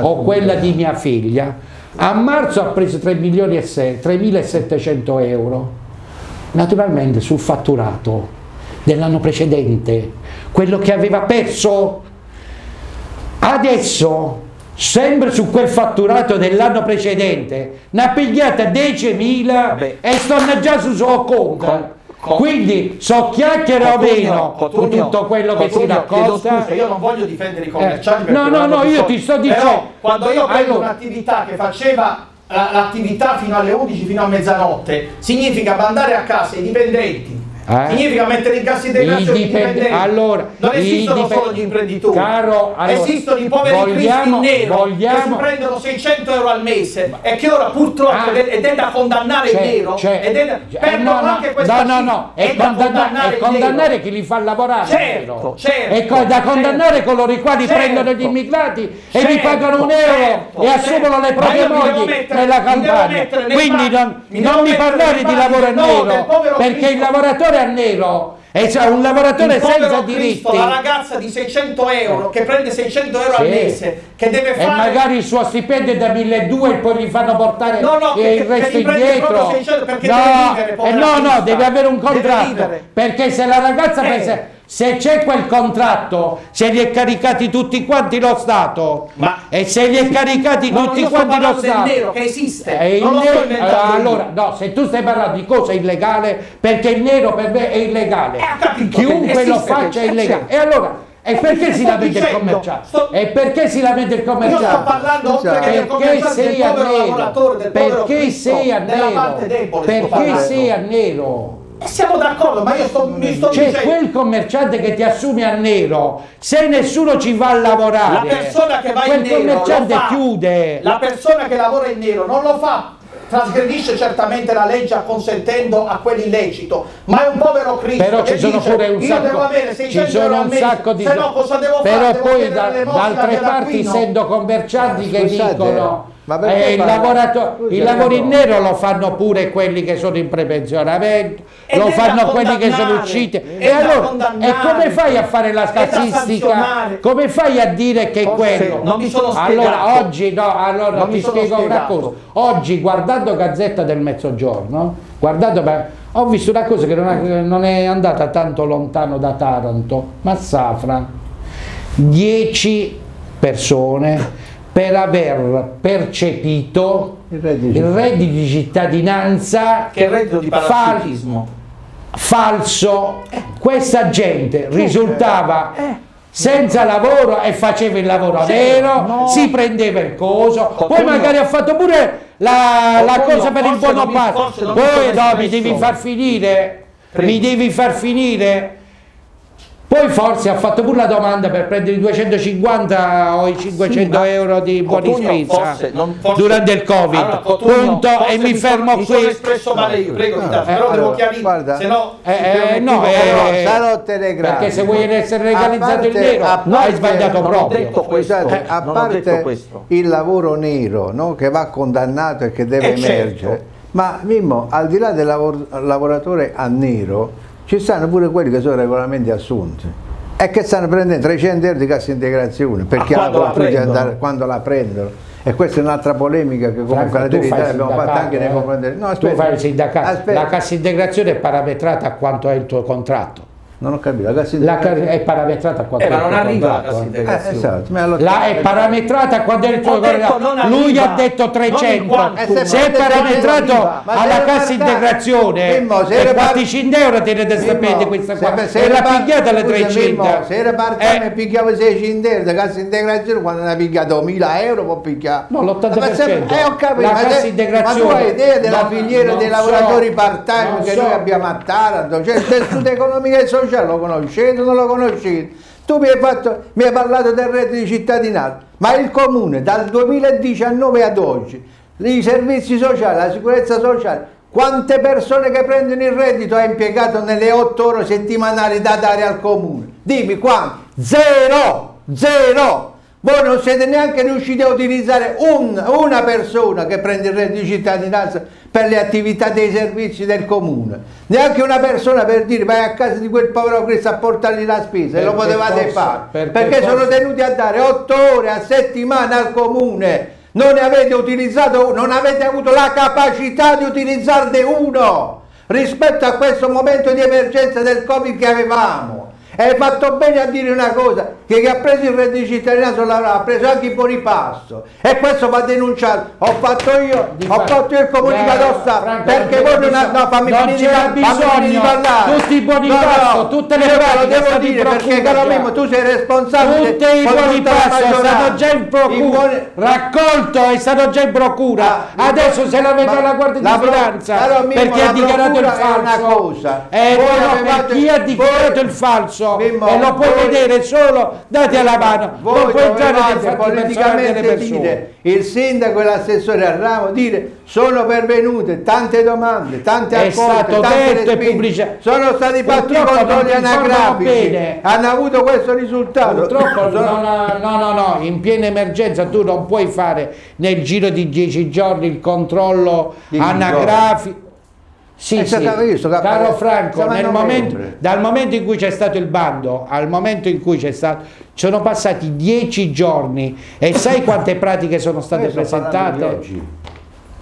o quella di mia figlia a marzo ha preso 3 milioni e 6 3.700 euro. Naturalmente sul fatturato dell'anno precedente quello che aveva perso. Adesso sempre su quel fatturato dell'anno precedente ne ha pigliata 10.000 Vabbè. e stanno già sul suo conto. Con- con- quindi so chiacchiere o meno su Cotugno, tutto quello che si racconta. scusa, io non voglio difendere i commercianti Eh, no, no, no, io ti sto Però, dicendo- quando io prendo Allora- un'attività che faceva la- l'attività fino alle 11 fino a mezzanotte significa mandare a casa i dipendenti Eh? significa mettere in cassa I integrazione i dipende- dipendenti allora, non esistono dipen- solo gli imprenditori Caro, allora, esistono i poveri vogliamo- cristi in nero vogliamo- che si prendono 600 euro al mese e che ora purtroppo Ah. ed è- da condannare il nero ed è da, eh, perdono no, no, anche questa no, no, no, è è, da condanna- condannare è condannare chi li fa lavorare. Certo, certo, è co- da certo. condannare coloro i quali Certo. prendono gli immigrati e Certo, gli pagano un euro certo, e assumono le certo. proprie Ma mogli mettere- nella campagna. Quindi non, mi parlare di lavoro nero perché il Cristo. Lavoratore a nero è cioè un lavoratore il senza Cristo, diritti. la ragazza di 600 euro che prende 600 euro al Sì. mese che deve E fare magari il suo stipendio è da 1200 e poi gli fanno portare No, no, il resto indietro. proprio 600 perché no, deve vivere, eh, no, no, deve avere un contratto. Perché se la ragazza Eh. pensa- se c'è quel contratto, se li è caricati tutti quanti lo Stato Ma- e se li è caricati No, tutti io quanti lo Stato. nero che esiste è il non nero- io. allora, no, se tu stai parlando di cosa illegale, perché il nero per me è illegale. Eh, capito, Chiunque lo faccia è eh, illegale. certo. E allora, e perché si lamenta il dicendo, commerciante? sto- E perché si lamenta il io commerciante? sto parlando oltre che del perché sei a povero nero lavoratore del povero perché Cristo, sei a nero perché sei a nero E siamo d'accordo ma io sto, mi sto c'è dicendo quel commerciante che ti assume a nero. Se nessuno ci va a lavorare la persona che va quel in nero commerciante lo fa. chiude. La persona che lavora in nero non lo fa. Trasgredisce certamente la legge acconsentendo a quell'illecito ma è un povero Cristo però che ci sono dice, pure un io sacco devo avere ci 600 sono euro al un mese sacco di se no cosa devo però fare? Devo poi da, da altre parti sento commercianti che Scusate, dicono eh, il lavorato- Scusa, i lavori in nero lo fanno pure quelli che sono in prepensionamento Ed lo fanno quelli che sono usciti. E allora e come fai a fare la statistica? come fai a dire che è Forse quello? non mi sono allora spiegato. oggi no allora Non mi ti spiego una spiegato. cosa. Oggi guardando Gazzetta del Mezzogiorno guardando beh, ho visto una cosa che non, è- non è andata tanto lontano da Taranto. Ma Safra 10 persone per aver percepito Il reddito di il reddito di cittadinanza che è il reddito di parassitismo falso, questa gente risultava senza lavoro e faceva il lavoro nero, no. si prendeva il coso, poi Qualcuno- magari ha fatto pure la, la cosa per il buono pasto. Poi no, mi devi far finire, Prego. mi devi far finire. Poi forse ha fatto pure la domanda per prendere i 250 o i 500 ma euro di buoni spesa forse- non- forse- durante il Covid. Allora, Cotugno, Punto e mi sono- fermo mi sono qui. espresso male io, prego Eh, però devo allora, chiarire, guarda. se no... Eh, eh, no, eh, sarò telegrafico. perché se vuoi essere legalizzato il parte- nero a hai parte- sbagliato non proprio. detto questo. Scusate, a parte questo. il lavoro nero no, che va condannato e che deve Eh, certo. emergere, ma Mimmo, al di là del lavor- lavoratore a nero, ci stanno pure quelli che sono regolamenti assunti e che stanno prendendo 300 euro di cassa integrazione perché Ah, quando la prendono? quando la prendono. E questa è un'altra polemica che comunque Franco, la tu il abbiamo fatto anche nei eh? confronti. No, tu aspetta, fai il sindacato, aspetta, la cassa integrazione è parametrata a quanto è il tuo contratto. Non ho capito, la cassa La integrazione. ca- è parametrata a quanto Eh, è ma non arriva la contratto. cassa eh. integrazione. Eh, esatto, allora- La è parametrata a quando è il tuo contratto. Lui arriva. ha detto Non in 300. quanto. Eh, Se è parametrato 300, ma alla se cassa era integrazione Mimmo, se per era par- 400 euro te ne devi Mimmo, sapere questa qua. se- se e era la pigliata alle scusa, 300. Mimmo, se era part-time Eh, picchiava 600 euro, la cassa integrazione quando ne ha picchiato 1000 euro può picchiare. No, l'80%. Ma se- Eh, ho capito, La ma, cassa se- integrazione- ma tu hai idea della filiera dei lavoratori part-time che noi abbiamo a Taranto? Cioè il tessuto economico e sociale lo conoscete o non lo conoscete? Tu mi hai, fatto, mi hai parlato del reddito di cittadinanza, ma il comune dal 2019 ad oggi, i servizi sociali, la sicurezza sociale, quante persone che prendono il reddito ha impiegato nelle 8 ore settimanali da dare al comune? Dimmi quanti? Zero! Zero! Voi non siete neanche riusciti a utilizzare un- una persona che prende il reddito di cittadinanza per le attività dei servizi del comune. Neanche una persona per dire vai a casa di quel povero Cristo a portargli la spesa e lo potevate forse- fare. perché perché sono tenuti a dare 8 ore a settimana al comune. Non ne avete utilizzato, non avete avuto la capacità di utilizzarne uno rispetto a questo momento di emergenza del Covid che avevamo. E hai fatto bene a dire una cosa, che chi ha preso il reddito di cittadinanza l'avrà, ha preso anche i buoni pasto. E questo va denunciato. Ho fatto io, Di ho fatto io il comunicato Stato, perché voi non bisogno- no, fammi non c'era finire di bisogno. parlare. Tutti i buoni pasto, tutte le pratiche lo devo dire perché caro. Mimmo, tu sei responsabile Tutti i buoni la pasto stanno maggioranza. già in procura, buoni- raccolto e stanno già in procura. Ah, Adesso se la vedo ma alla Guardia la di Finanza Mimmo, perché ha la dichiarato il procura è una falso. cosa. Eh, no, no, per avevate- chi ha dichiarato il falso Mimmo, e lo puoi voi- vedere solo dati alla mano, voi non puoi entrare politicamente dire il sindaco e l'assessore al ramo dire sono pervenute tante domande tante accolte tante respinte. sono stati fatti i controlli anagrafici. hanno avuto questo risultato. Purtroppo Sono- no, no, no, no, in piena emergenza tu non puoi fare nel giro di dieci giorni il controllo anagrafico. Sì, È sì. stato visto, Caro Franco, momento, dal momento in cui c'è stato il bando al momento in cui c'è stato, sono passati dieci giorni e sai quante pratiche sono state presentate? oggi.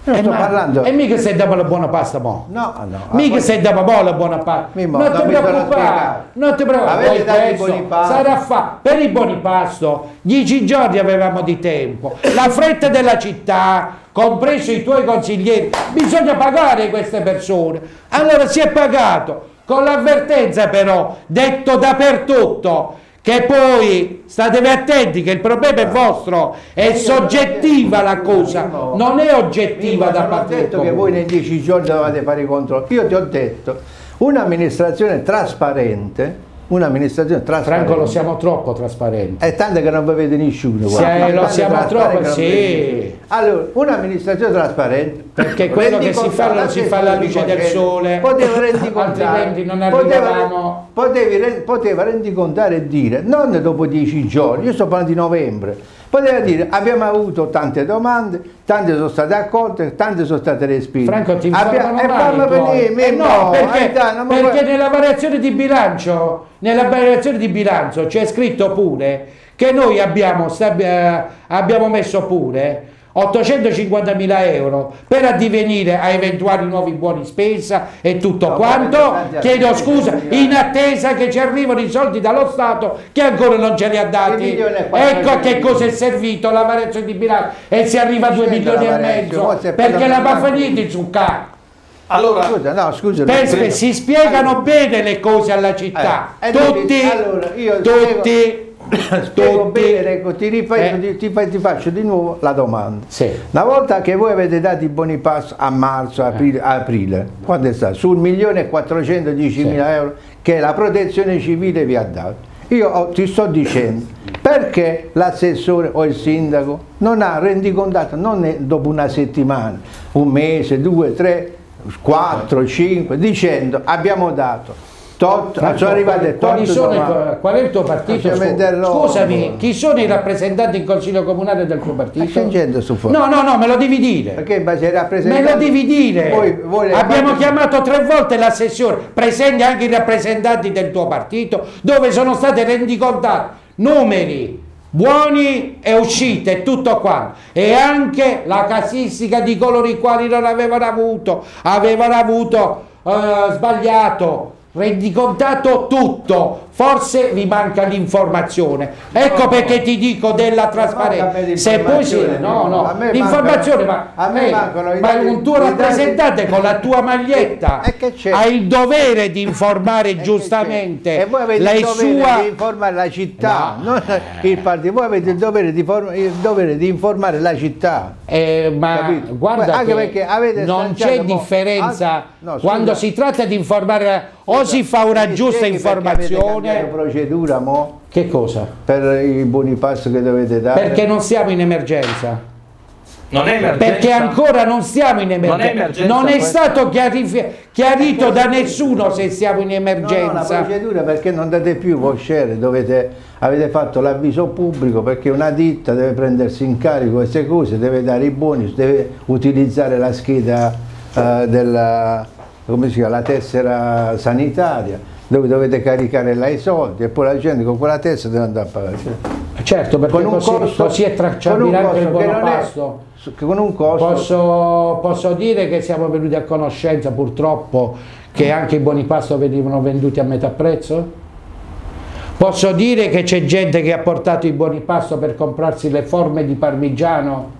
Io Eh, ma- parlando E mica sei dopo la buona pasta mo. no no Mica poi- sei dopo la buona pasta. Mimmo, non non ti preoccupare, non ti preoccupare. Questo sarà fa- per i buoni pasto, dieci giorni avevamo di tempo. La fretta della città, compreso i tuoi consiglieri, bisogna pagare queste persone. Allora si è pagato, con l'avvertenza però, detto dappertutto, che poi statevi attenti che il problema è vostro, è soggettiva la cosa, non è oggettiva da parte del detto che voi nei dieci giorni dovete fare i controlli. Io ti ho detto un'amministrazione trasparente un'amministrazione trasparente Franco lo siamo troppo trasparenti. È tanto che non vi vede nessuno. Sì, guarda. lo È tanto siamo troppo, sì. Allora, un'amministrazione trasparente. Perché quello che si fa non si fa alla luce del sole. Poteva rendicontare. Altrimenti non poteva- arrivavamo. Potevi, re- poteva rendicontare e dire, non dopo dieci giorni, io sto parlando di novembre, poteva dire abbiamo avuto tante domande, tante sono state accolte, tante sono state respinte. Franco ti Abbia- e fammi i tuoi. venire, Eh no, perché, eh, mi perché nella variazione di bilancio, nella variazione di bilancio c'è scritto pure che noi abbiamo, eh, abbiamo messo pure 850 mila euro per addivenire a eventuali nuovi buoni spesa e tutto No, quanto, chiedo scusa, in attesa che ci arrivino i soldi dallo Stato che ancora non ce li ha dati. e Ecco a che cosa è servito la variazione di bilancio e si arriva a 2 C'entra milioni e mezzo perché per la finita in zucca. Allora, scusa, no, scusa. Si spiegano bene le cose alla città. Eh, e tutti, allora, io tutti, Spiego tutti. bene, ecco, ti, ripeto, Eh. ti, ti fa- ti faccio di nuovo la domanda. Sì. Una volta che voi avete dato i buoni passo a marzo, aprile, aprile quando è stato? Sul milione e 410 mila euro che la protezione civile vi ha dato. Io ho- ti sto dicendo perché l'assessore o il sindaco non ha rendicontato, non dopo una settimana, un mese, due, tre, quattro, cinque, dicendo abbiamo dato. Tot, Franco, sono arrivate tot sono i domande. tuoi- qual è il tuo partito? Scusami, chi sono i rappresentanti in consiglio comunale del tuo Ma partito? No, no, no, me lo devi dire. Perché in base ai Me lo devi dire. Voi- voi Abbiamo fate- chiamato tre volte l'assessore, presenti anche i rappresentanti del tuo partito, dove sono state rendicontate numeri buoni e uscite e tutto qua e anche la casistica di coloro i quali non avevano avuto avevano avuto eh, sbagliato rendicontato tutto forse vi manca l'informazione ecco No, perché ti dico della trasparenza se poi l'informazione, no no l'informazione ma eh, ma dati- un tuo i dati- rappresentante con la tua maglietta ha il dovere di informare giustamente? E voi avete la il dovere sua di informare la città, No. non il partito. Voi avete il dovere di, il dovere di informare la città. Eh, ma Capito? guarda non c'è differenza quando si tratta di informare o si fa una giusta informazione cambiato procedura mo, che cosa? per i buoni passo che dovete dare. perché non siamo in emergenza. Non è emergenza. perché ancora non siamo in Non è emergenza. emergenza non è stato chiarito da nessuno se siamo in No, no, la emergenza procedura perché non date più voi share, dovete, avete fatto l'avviso pubblico perché una ditta deve prendersi in carico queste cose, deve dare i bonus, deve utilizzare la scheda eh, della come si chiama, la tessera sanitaria, dove dovete caricare là i soldi e poi la gente con quella tessera deve andare a pagare. certo perché Con un così, costo, così è tracciabile anche il costo che buono non è- pasto con un costo Posso, posso dire che siamo venuti a conoscenza purtroppo che anche i buoni pasto venivano venduti a metà prezzo? Posso dire che c'è gente che ha portato i buoni pasto per comprarsi le forme di parmigiano?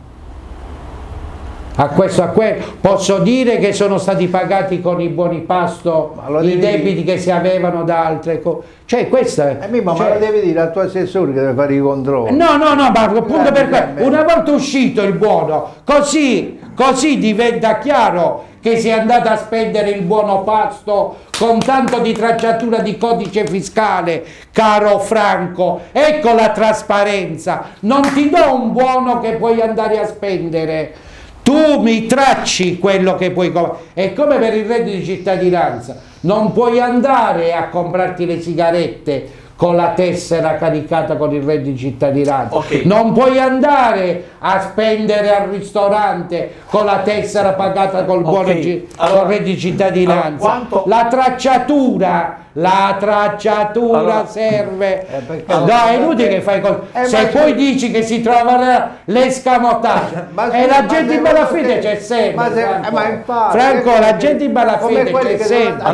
A questo, a quello. Posso dire che sono stati pagati con i buoni pasto i devi debiti che si avevano da altre cose? Cioè, questa è. Eh, Mimmo, cioè- ma lo devi dire al tuo assessore che deve fare i controlli. No, no, no, ma appunto per Grande, questo, una volta uscito il buono, così, così diventa chiaro che si è andato a spendere il buono pasto con tanto di tracciatura di codice fiscale, caro Franco. Ecco la trasparenza. Non ti do un buono che puoi andare a spendere. Tu mi tracci quello che puoi comprare. È come per il reddito di cittadinanza. Non puoi andare a comprarti le sigarette con la tessera caricata con il reddito di cittadinanza. Ok. Non puoi andare a spendere al ristorante con la tessera pagata col buono Ok. ci- Allora- di cittadinanza. allora, La tracciatura, la tracciatura Allora- serve. Eh, perché- no, è inutile che fai così. Eh, Se poi dici che si trova l'escamotage e la gente in malafede c'è sempre. ma se- Franco, ma infatti, Franco, la gente in malafede c'è sempre.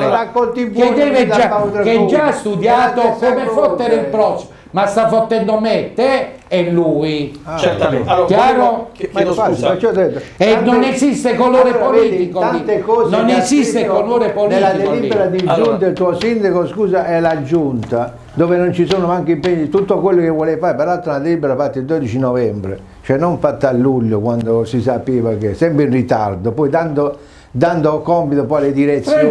che già, che già ha studiato come fottere il prossimo, ma sta fottendo me, te e lui. Ah, Certamente. Allora, Chiaro? chiedo scusa. detto, E tante- non esiste colore Allora, vedi, politico tante cose Non esiste colore politico Nella lì. delibera di Allora. giunta il tuo sindaco, scusa, è la giunta, dove non ci sono manco impegni, tutto quello che vuole fare, peraltro una delibera fatta il 12 novembre, cioè non fatta a luglio quando si sapeva che, sempre in ritardo, poi dando, dando compito poi alle direzioni,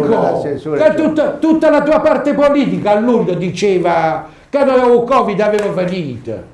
che tutta, tutta la tua parte politica a luglio diceva che avevo Covid, avevo finito.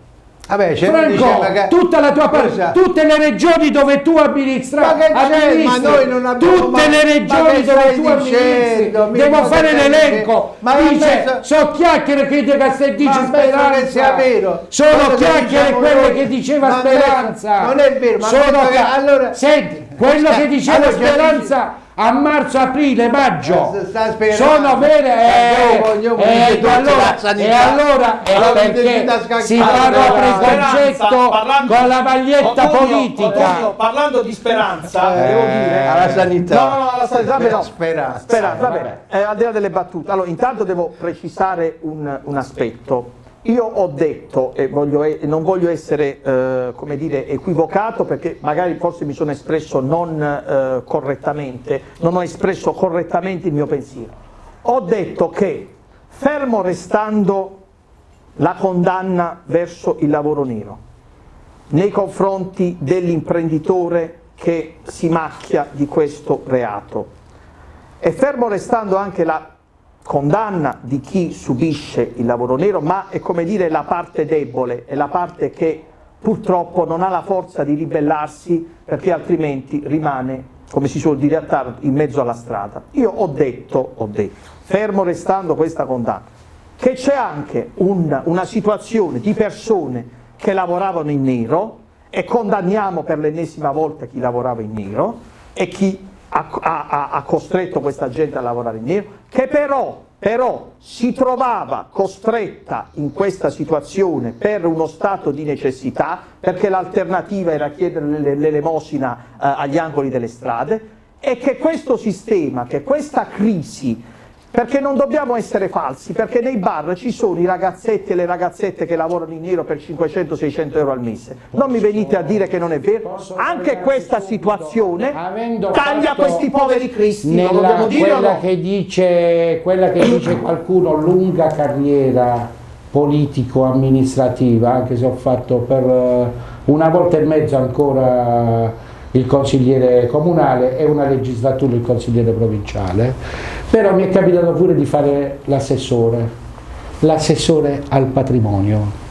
Vabbè, c'è Franco, che- tutta la tua parte, tutte le regioni dove tu amministri, Ma che c'è? amministri, Ma noi non abbiamo tutte le regioni dove tu amministri, devo fare l'elenco, Ma dice, penso- so chiacchiere che dice penso Speranza, sia vero. sono chiacchiere diciamo quelle noi. che diceva Speranza, non è vero, ma sono che- allora- senti, quello che diceva allora Speranza a marzo, aprile, maggio, Eh, sono vere, eh, eh, vedere e allora, e allora, eh, Allora, perché si Allora, preconcetto Speranza, parlando- con la maglietta politica. Parlando di speranza, Eh, devo dire alla sanità. No, alla sanità, no. Speranza. Speranza, vabbè, eh, al di là delle battute. Allora, intanto devo precisare un, un aspetto. Io ho detto, e voglio, non voglio essere eh, dire, equivocato perché magari forse mi sono espresso non eh, correttamente, non ho espresso correttamente il mio pensiero. Ho detto che fermo restando la condanna verso il lavoro nero nei confronti dell'imprenditore che si macchia di questo reato e fermo restando anche la condanna di chi subisce il lavoro nero, ma è come dire la parte debole, è la parte che purtroppo non ha la forza di ribellarsi perché altrimenti rimane, come si suol dire a Taranto, in mezzo alla strada. Io ho detto, ho detto, fermo restando questa condanna, che c'è anche un, una situazione di persone che lavoravano in nero e condanniamo per l'ennesima volta chi lavorava in nero e chi ha, ha, ha, costretto questa gente a lavorare in nero, che però, però, si trovava costretta in questa situazione per uno stato di necessità, perché l'alternativa era chiedere l'elemosina eh, agli angoli delle strade, e che questo sistema, che questa crisi perché non dobbiamo essere falsi, perché nei bar ci sono i ragazzetti e le ragazzette che lavorano in nero per 500-600 euro al mese. Non mi venite a dire che non è vero. Anche questa situazione taglia questi poveri cristi. Nella, quella, no? che dice, quella che dice qualcuno lunga carriera politico-amministrativa, anche se ho fatto per eh, una volta e mezzo ancora il consigliere comunale e una legislatura il consigliere provinciale, però mi è capitato pure di fare l'assessore, l'assessore al patrimonio.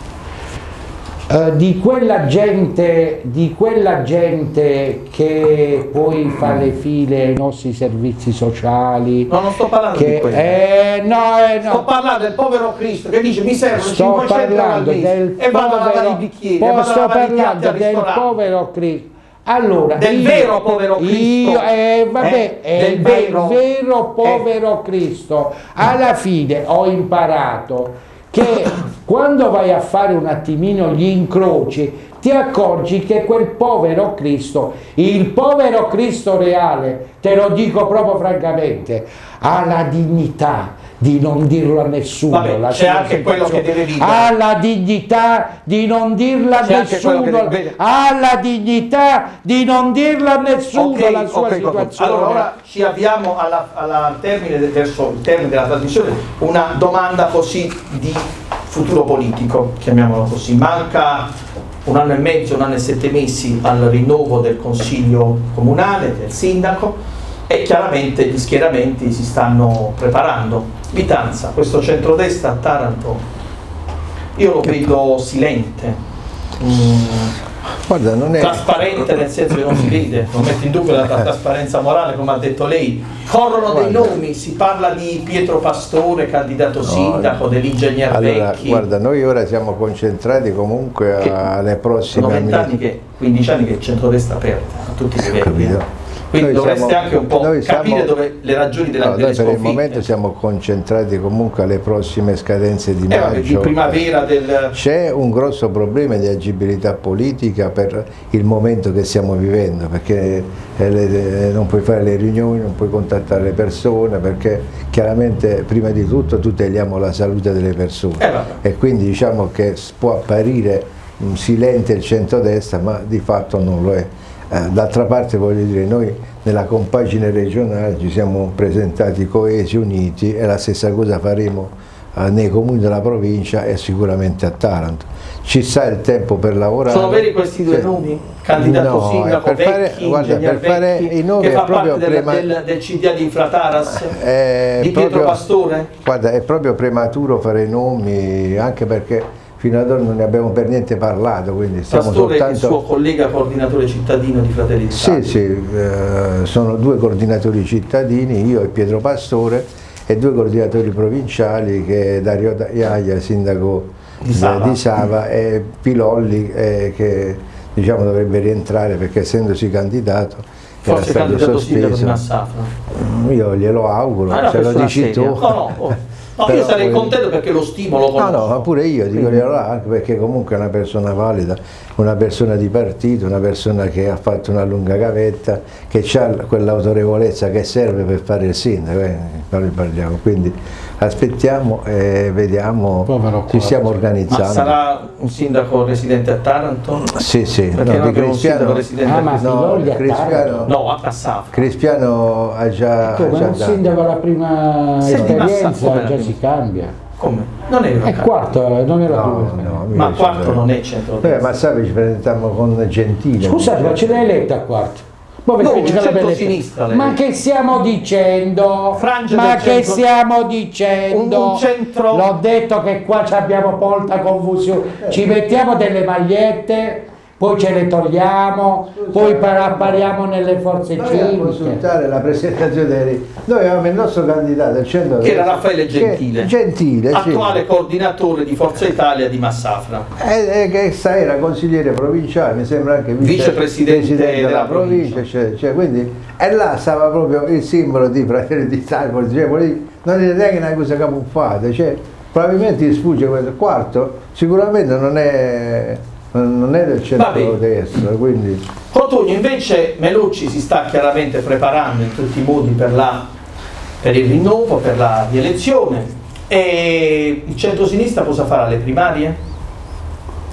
Uh, di, quella gente, di quella gente che poi fa le file ai nostri servizi sociali. No, non sto parlando che, di quello. Eh, no, eh, no. Sto parlando del povero Cristo che dice mi servono sto 500 euro al mese e vado a lavare i bicchieri. Sto parlando del povero Cristo allora, del io, vero povero Cristo. Io, eh, vabbè, eh, è, vero, il vero povero eh. Cristo. Alla fine ho imparato che quando vai a fare un attimino gli incroci ti accorgi che quel povero Cristo, il povero Cristo reale, te lo dico proprio francamente, ha la dignità di non dirlo a nessuno. C'è anche quello che deve dire. Ha la dignità di non dirlo a nessuno. Deve... Ha la dignità di non dirlo a nessuno okay, la sua okay, situazione. Allora ora ci avviamo alla, alla, al termine, verso il termine della trasmissione. Una domanda così di futuro politico, chiamiamolo così. Manca un anno e mezzo, un anno e sette mesi al rinnovo del Consiglio Comunale, del Sindaco e chiaramente gli schieramenti si stanno preparando. Vitanza, questo centrodestra a Taranto, io lo vedo silente, mm, Guarda, è... trasparente nel senso che non si vede, non mette in dubbio la trasparenza morale come ha detto lei. Corrono guarda. dei nomi, si parla di Pietro Pastore, candidato no, sindaco, dell'ingegner allora, Vecchi. Guarda, noi ora siamo concentrati comunque alle prossime... Sono 20 anni che, 15 anni che il centrodestra aperte a tutti i livelli. Quindi noi dovreste siamo, anche un po' capire siamo, dove le ragioni della no, noi per il momento siamo concentrati comunque alle prossime scadenze di eh, maggio. Primavera del... C'è un grosso problema di agibilità politica per il momento che stiamo vivendo, perché eh, le, non puoi fare le riunioni, non puoi contattare le persone, perché chiaramente prima di tutto tuteliamo la salute delle persone. Eh, e quindi diciamo che può apparire silente il centrodestra, ma di fatto non lo è. Eh, d'altra parte voglio dire, noi nella compagine regionale ci siamo presentati coesi, uniti e la stessa cosa faremo eh, nei comuni della provincia e sicuramente a Taranto. Ci sta il tempo per lavorare. Sono veri questi due nomi? Candidato no, sindaco, per fare, vecchi, guarda, per fare i nomi che fa parte del, del, del CDA di Infrataras, di Pietro proprio, Pastore? Guarda, è proprio prematuro fare i nomi, anche perché fino ad ora non ne abbiamo per niente parlato. Quindi stiamo Pastore soltanto... il suo collega coordinatore cittadino di Fratelli d'Italia. Sì, sì, eh, sono due coordinatori cittadini, io e Pietro Pastore, e due coordinatori provinciali che è Dario Iaia, sindaco di Sava, di Sava e Pilolli eh, che diciamo, dovrebbe rientrare perché essendosi candidato Forse era stato sospeso. Io glielo auguro, ah, se lo dici seria. tu. No, no, oh. No, io sarei contento perché lo stimolo conosco. No, no, ma pure io dico Quindi... anche perché comunque è una persona valida, una persona di partito, una persona che ha fatto una lunga gavetta, che ha quell'autorevolezza che serve per fare il sindaco, eh, parliamo. Quindi aspettiamo e vediamo, Povero ci stiamo organizzando. Ma sarà un sindaco residente a Taranto? Sì, sì, Perché no, non di residente Ah, a ma no, a Cristiano, No, a Cassafra. Cristiano ha già, ha Come già un sindaco alla prima come esperienza la già prima? si cambia. Come? Non è E vero. quarto, eh, non era No, due. no, Ma quarto no. non è centro Noi a Massavi ci presentiamo con Gentile. Scusate, ma ce l'hai eletta a quarto? Ma perché No, centro-sinistra Ma che stiamo dicendo? Frangia ma che centro- stiamo dicendo? Un- un centro- L'ho detto che qua ci abbiamo molta confusione. Ci mettiamo delle magliette, poi ce le togliamo, poi par- appariamo nelle forze Noi civiche. consultare la presentazione dei... Noi avevamo il nostro candidato al centro Che era Raffaele Gentile. Che- Gentile, sì. attuale coordinatore di Forza Italia di Massafra. E, e che sta- era consigliere provinciale, mi sembra anche vice- Vicepresidente presidente della provincia, provincia. eccetera, eccetera. Quindi, e là stava proprio il simbolo di Fratelli d'Italia, cioè, non è neanche una cosa camuffata, cioè, probabilmente gli sfugge questo. Quarto, sicuramente non è, non è del centro-destra, quindi... Cotugno invece Melucci si sta chiaramente preparando in tutti i modi per, la- per il rinnovo, per la rielezione e il centro-sinistra cosa farà alle primarie?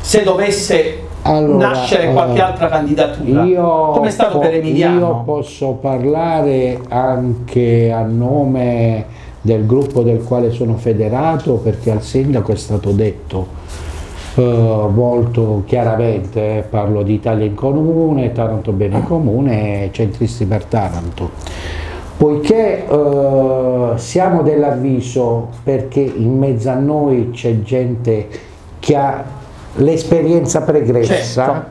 Se dovesse Allora, nascere qualche eh, altra candidatura, Io, come è stato per Emiliano? io posso parlare anche a nome del gruppo del quale sono federato perché al sindaco è stato detto eh, molto chiaramente, eh, parlo di Italia in Comune, Taranto Bene Comune e Centristi per Taranto. Poiché eh, siamo dell'avviso perché in mezzo a noi c'è gente che ha l'esperienza pregressa, Certo.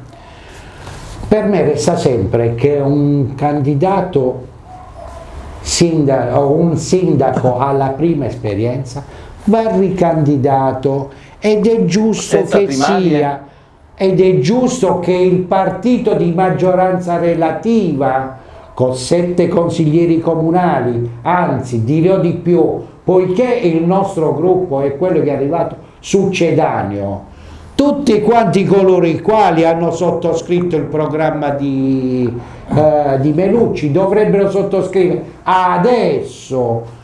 per me resta sempre che un candidato sindaco o un sindaco alla prima esperienza va ricandidato ed è giusto Senza che primarie? sia. Ed è giusto che il partito di maggioranza relativa con sette consiglieri comunali, anzi dirò di più, poiché il nostro gruppo è quello che è arrivato succedaneo, tutti quanti coloro i quali hanno sottoscritto il programma di, eh, di Melucci dovrebbero sottoscrivere adesso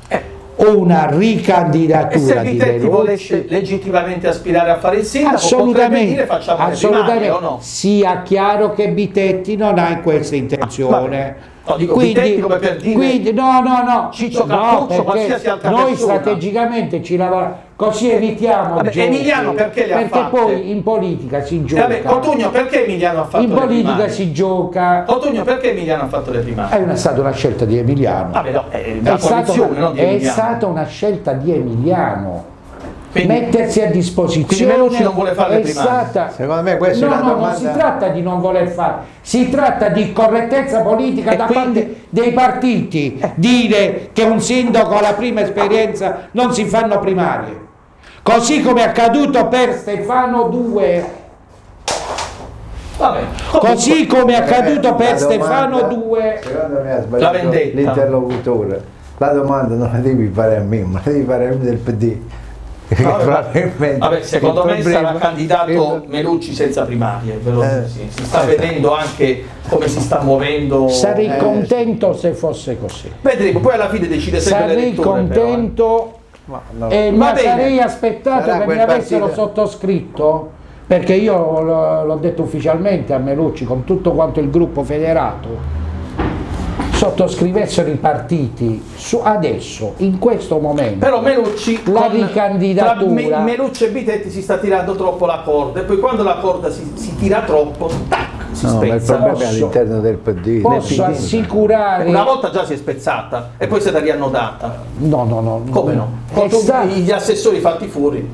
una E se ricandidatura di Vitetti volesse legittimamente aspirare a fare il sindaco, assolutamente, dire facciamo assolutamente. primarie o no? sia chiaro che Bitetti non ha questa intenzione No, dico, Vitetti come per dire- quindi- no no no Ciccio no, Cappuccio, qualsiasi altra noi persona. strategicamente ci lavoriamo così evitiamo Vabbè, giochi, Emiliano perché le ha perché fatte? poi in politica si E gioca vabbè, Cotugno perché Emiliano ha fatto in le politica primarie? si gioca Cotugno perché Emiliano ha fatto le primarie? è stata una scelta di Emiliano Vabbè, no, è è, la stata una, è stata una scelta di Emiliano Quindi- mettersi a disposizione quindi Melucci non vuole fare le è primarie? stata Secondo me questa no, è una no, domanda... non si tratta di non voler fare, si tratta di correttezza politica E da quindi- parte dei partiti. Dire che un sindaco alla prima esperienza non si fanno primarie. Così come è accaduto per Stefano 2, Vabbè. così come è accaduto per la Stefano domanda- 2. Secondo me ha La sbagliato vendetta. l'interlocutore. La domanda non la devi fare a me, ma la devi fare a me del PD. Perché Vabbè, probabilmente vabbè, secondo me problema- sarà candidato Melucci senza primarie, ve lo Eh, sì. si sta esatto. vedendo anche come si sta muovendo. Sarei Eh, contento se fosse così. Vedremo, poi alla fine decide sempre Sarei l'elettore. però, eh. contento Ma no. Eh, Va ma sarei aspettato Sarà che mi avessero partito- sottoscritto perché io l'ho detto ufficialmente a Melucci con tutto quanto il gruppo federato sottoscrivessero i partiti su, adesso in questo momento Però Melucci, La con- ricandidatura- tra Me- Melucci e Bitetti si sta tirando troppo la corda e poi quando la corda si, si tira troppo, tac, si No, ma il spezza. problema è all'interno del PD. posso PD. assicurare Una volta già si è spezzata e poi è stata riannodata. no no no Come no? È Con gli assessori fatti fuori.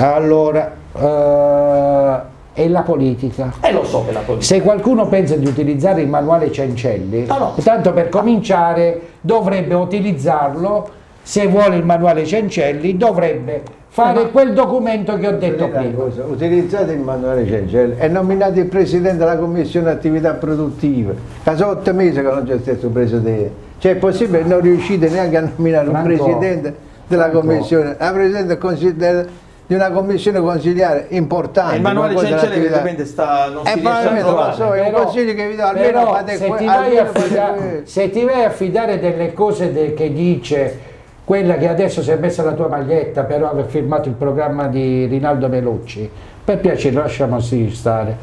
allora eh, è la politica E lo so che la politica. Se qualcuno pensa di utilizzare il manuale Cencelli, Ah, no. tanto per cominciare dovrebbe utilizzarlo, se vuole il manuale Cencelli, dovrebbe fare quel documento che ho detto prima. cosa, Utilizzate il manuale Cencelli e nominate il presidente della commissione attività produttive. Da sono otto mesi che non c'è stato presidente. Cioè è possibile che non riuscite neanche a nominare un Franco, presidente della Franco. commissione, la presidente del consiglio- del- di una commissione consigliare importante. Il manuale dell'attività- evidentemente sta, non Eh, si riesce a trovare. so, è un Però- consiglio che vi do, almeno però fate se ti, vai a almeno fate fida- questo. se ti vai a fidare delle cose de- che dice quella che adesso si è messa la tua maglietta, però aver firmato il programma di Rinaldo Melucci, per piacere lasciamo stare,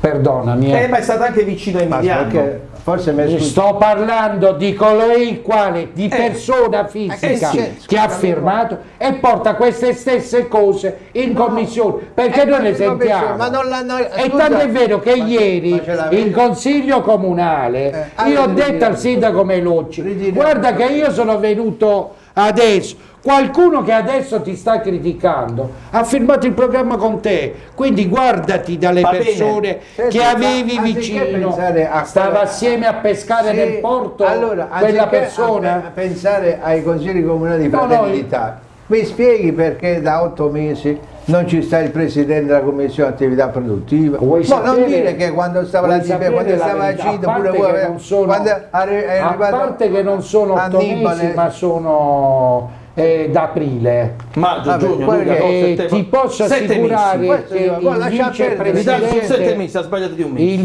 perdonami. Eh, ma è stato anche vicino a Emiliano. Forse mi Sto parlando di colui il quale, di persona fisica eh sì, che ha firmato e porta queste stesse cose in commissione, perché noi le sentiamo. Ma non l'hanno E scusa, tanto è vero che ieri in consiglio comunale Eh, io ho detto al sindaco Melucci, guarda che io sono venuto adesso, qualcuno che adesso ti sta criticando ha firmato il programma con te, quindi guardati dalle Va bene. persone Senti, che avevi vicino, a stava quella- assieme a pescare Sì, nel porto allora, quella persona. a- pensare ai consigli comunali di No, Fratelli no, d'Italia, mi spieghi perché da otto mesi non ci sta il presidente della commissione attività produttiva? Vuoi non sapere- dire che quando stava la sapere quando la stava verità? Cito, pure voi, che non sono- quando è arri- è a arrivato parte che non sono otto Annibale- mesi ma sono eh, d'aprile Maggio, Vabbè, giugno, luglio, agosto, E settembre. ti posso assicurare che guarda, il vicepresidente mesi, ha sbagliato di un mese. il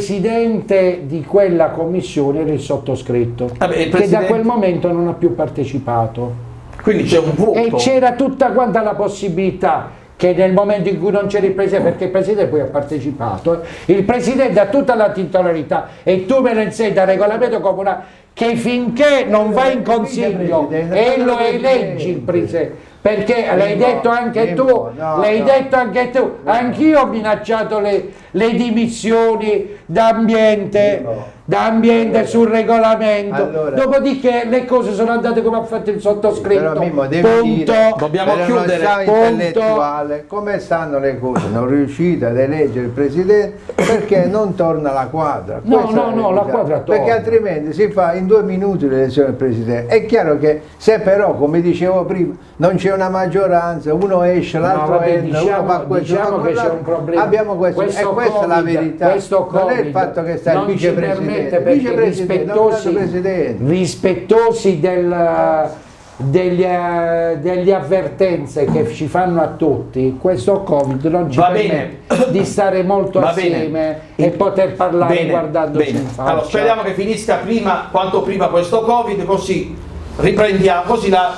vicepresidente di quella commissione era il sottoscritto Vabbè, il che da quel momento non ha più partecipato Quindi c'è un vuoto. e c'era tutta quanta la possibilità che nel momento in cui non c'era il presidente, perché il presidente poi ha partecipato, eh, il presidente ha tutta la titolarità e tu me ne insegni dal regolamento comunale che finché non va in consiglio e lo eleggi il presidente, perché l'hai Mimmo, detto anche tu, no, l'hai no. detto anche tu, anch'io ho minacciato le, le dimissioni d'ambiente, d'ambiente sul regolamento, Allora. dopodiché le cose sono andate come ha fatto il sottoscritto, Però Mimmo punto. dire, Dobbiamo chiudere, punto. intellettuale, come stanno le cose? Non riuscite ad eleggere il presidente perché non torna la quadra. No, Questa no, no, la quadra torna. Perché altrimenti si fa in due minuti l'elezione del presidente. È chiaro che se però, come dicevo prima, non c'è una maggioranza, uno esce, l'altro vabbè, entra, uno diciamo- fa questo, diciamo fa che c'è un problema. Abbiamo questo, Questo e questa è la Covid- verità. questo non è il Covid fatto che sta il vicepresidente. vicepresidente, rispettosi, rispettosi del- degli, eh, degli avvertenze che ci fanno a tutti, questo Covid non ci Va permette di stare molto Va bene. assieme e poter parlare Bene, guardandoci bene. in faccia. Allora, speriamo che finisca prima, quanto prima questo Covid, così riprendiamo, così la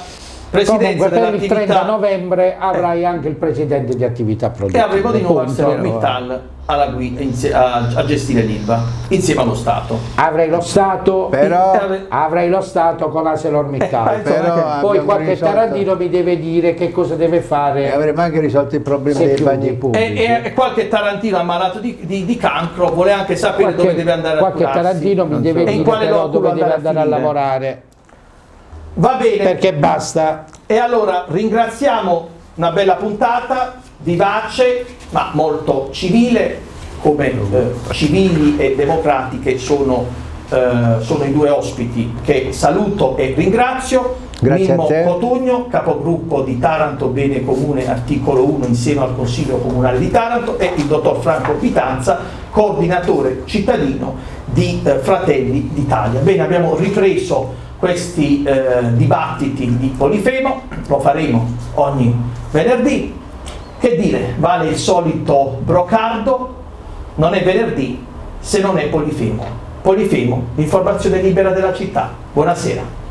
presidenza Comunque per il 30 dell'attività novembre avrai anche il presidente di attività e produttiva. avremo di nuovo. ArcelorMittal alla guida, a, a gestire l'ILVA, insieme allo Stato. Avrai lo Stato Però, Eh, avrai lo Stato con ArcelorMittal. Eh, però Poi qualche risolto- tarantino mi deve dire che cosa deve E fare. avremo anche risolto il problema dei chiudi. bagni pubblici. E, e- e qualche tarantino ammalato di, di- di cancro vuole anche sapere dove deve andare a qualche curarsi. tarantino mi Non deve so. E in dire quale però dove deve andare a andare a lavorare. Va bene. Perché basta. E allora ringraziamo una bella puntata, vivace, ma molto civile, come eh, civili e democratiche sono, eh, sono i due ospiti che saluto e ringrazio. Grazie Mimmo. Cotugno, capogruppo di Taranto Bene Comune articolo 1 insieme al Consiglio Comunale di Taranto e il dottor Franco Pitanza, coordinatore cittadino di eh, Fratelli d'Italia. Bene, abbiamo ripreso questi eh, dibattiti di Polifemo, lo faremo ogni venerdì. Che dire, vale il solito brocardo, non è venerdì se non è Polifemo. Polifemo, l'informazione libera della città. Buonasera.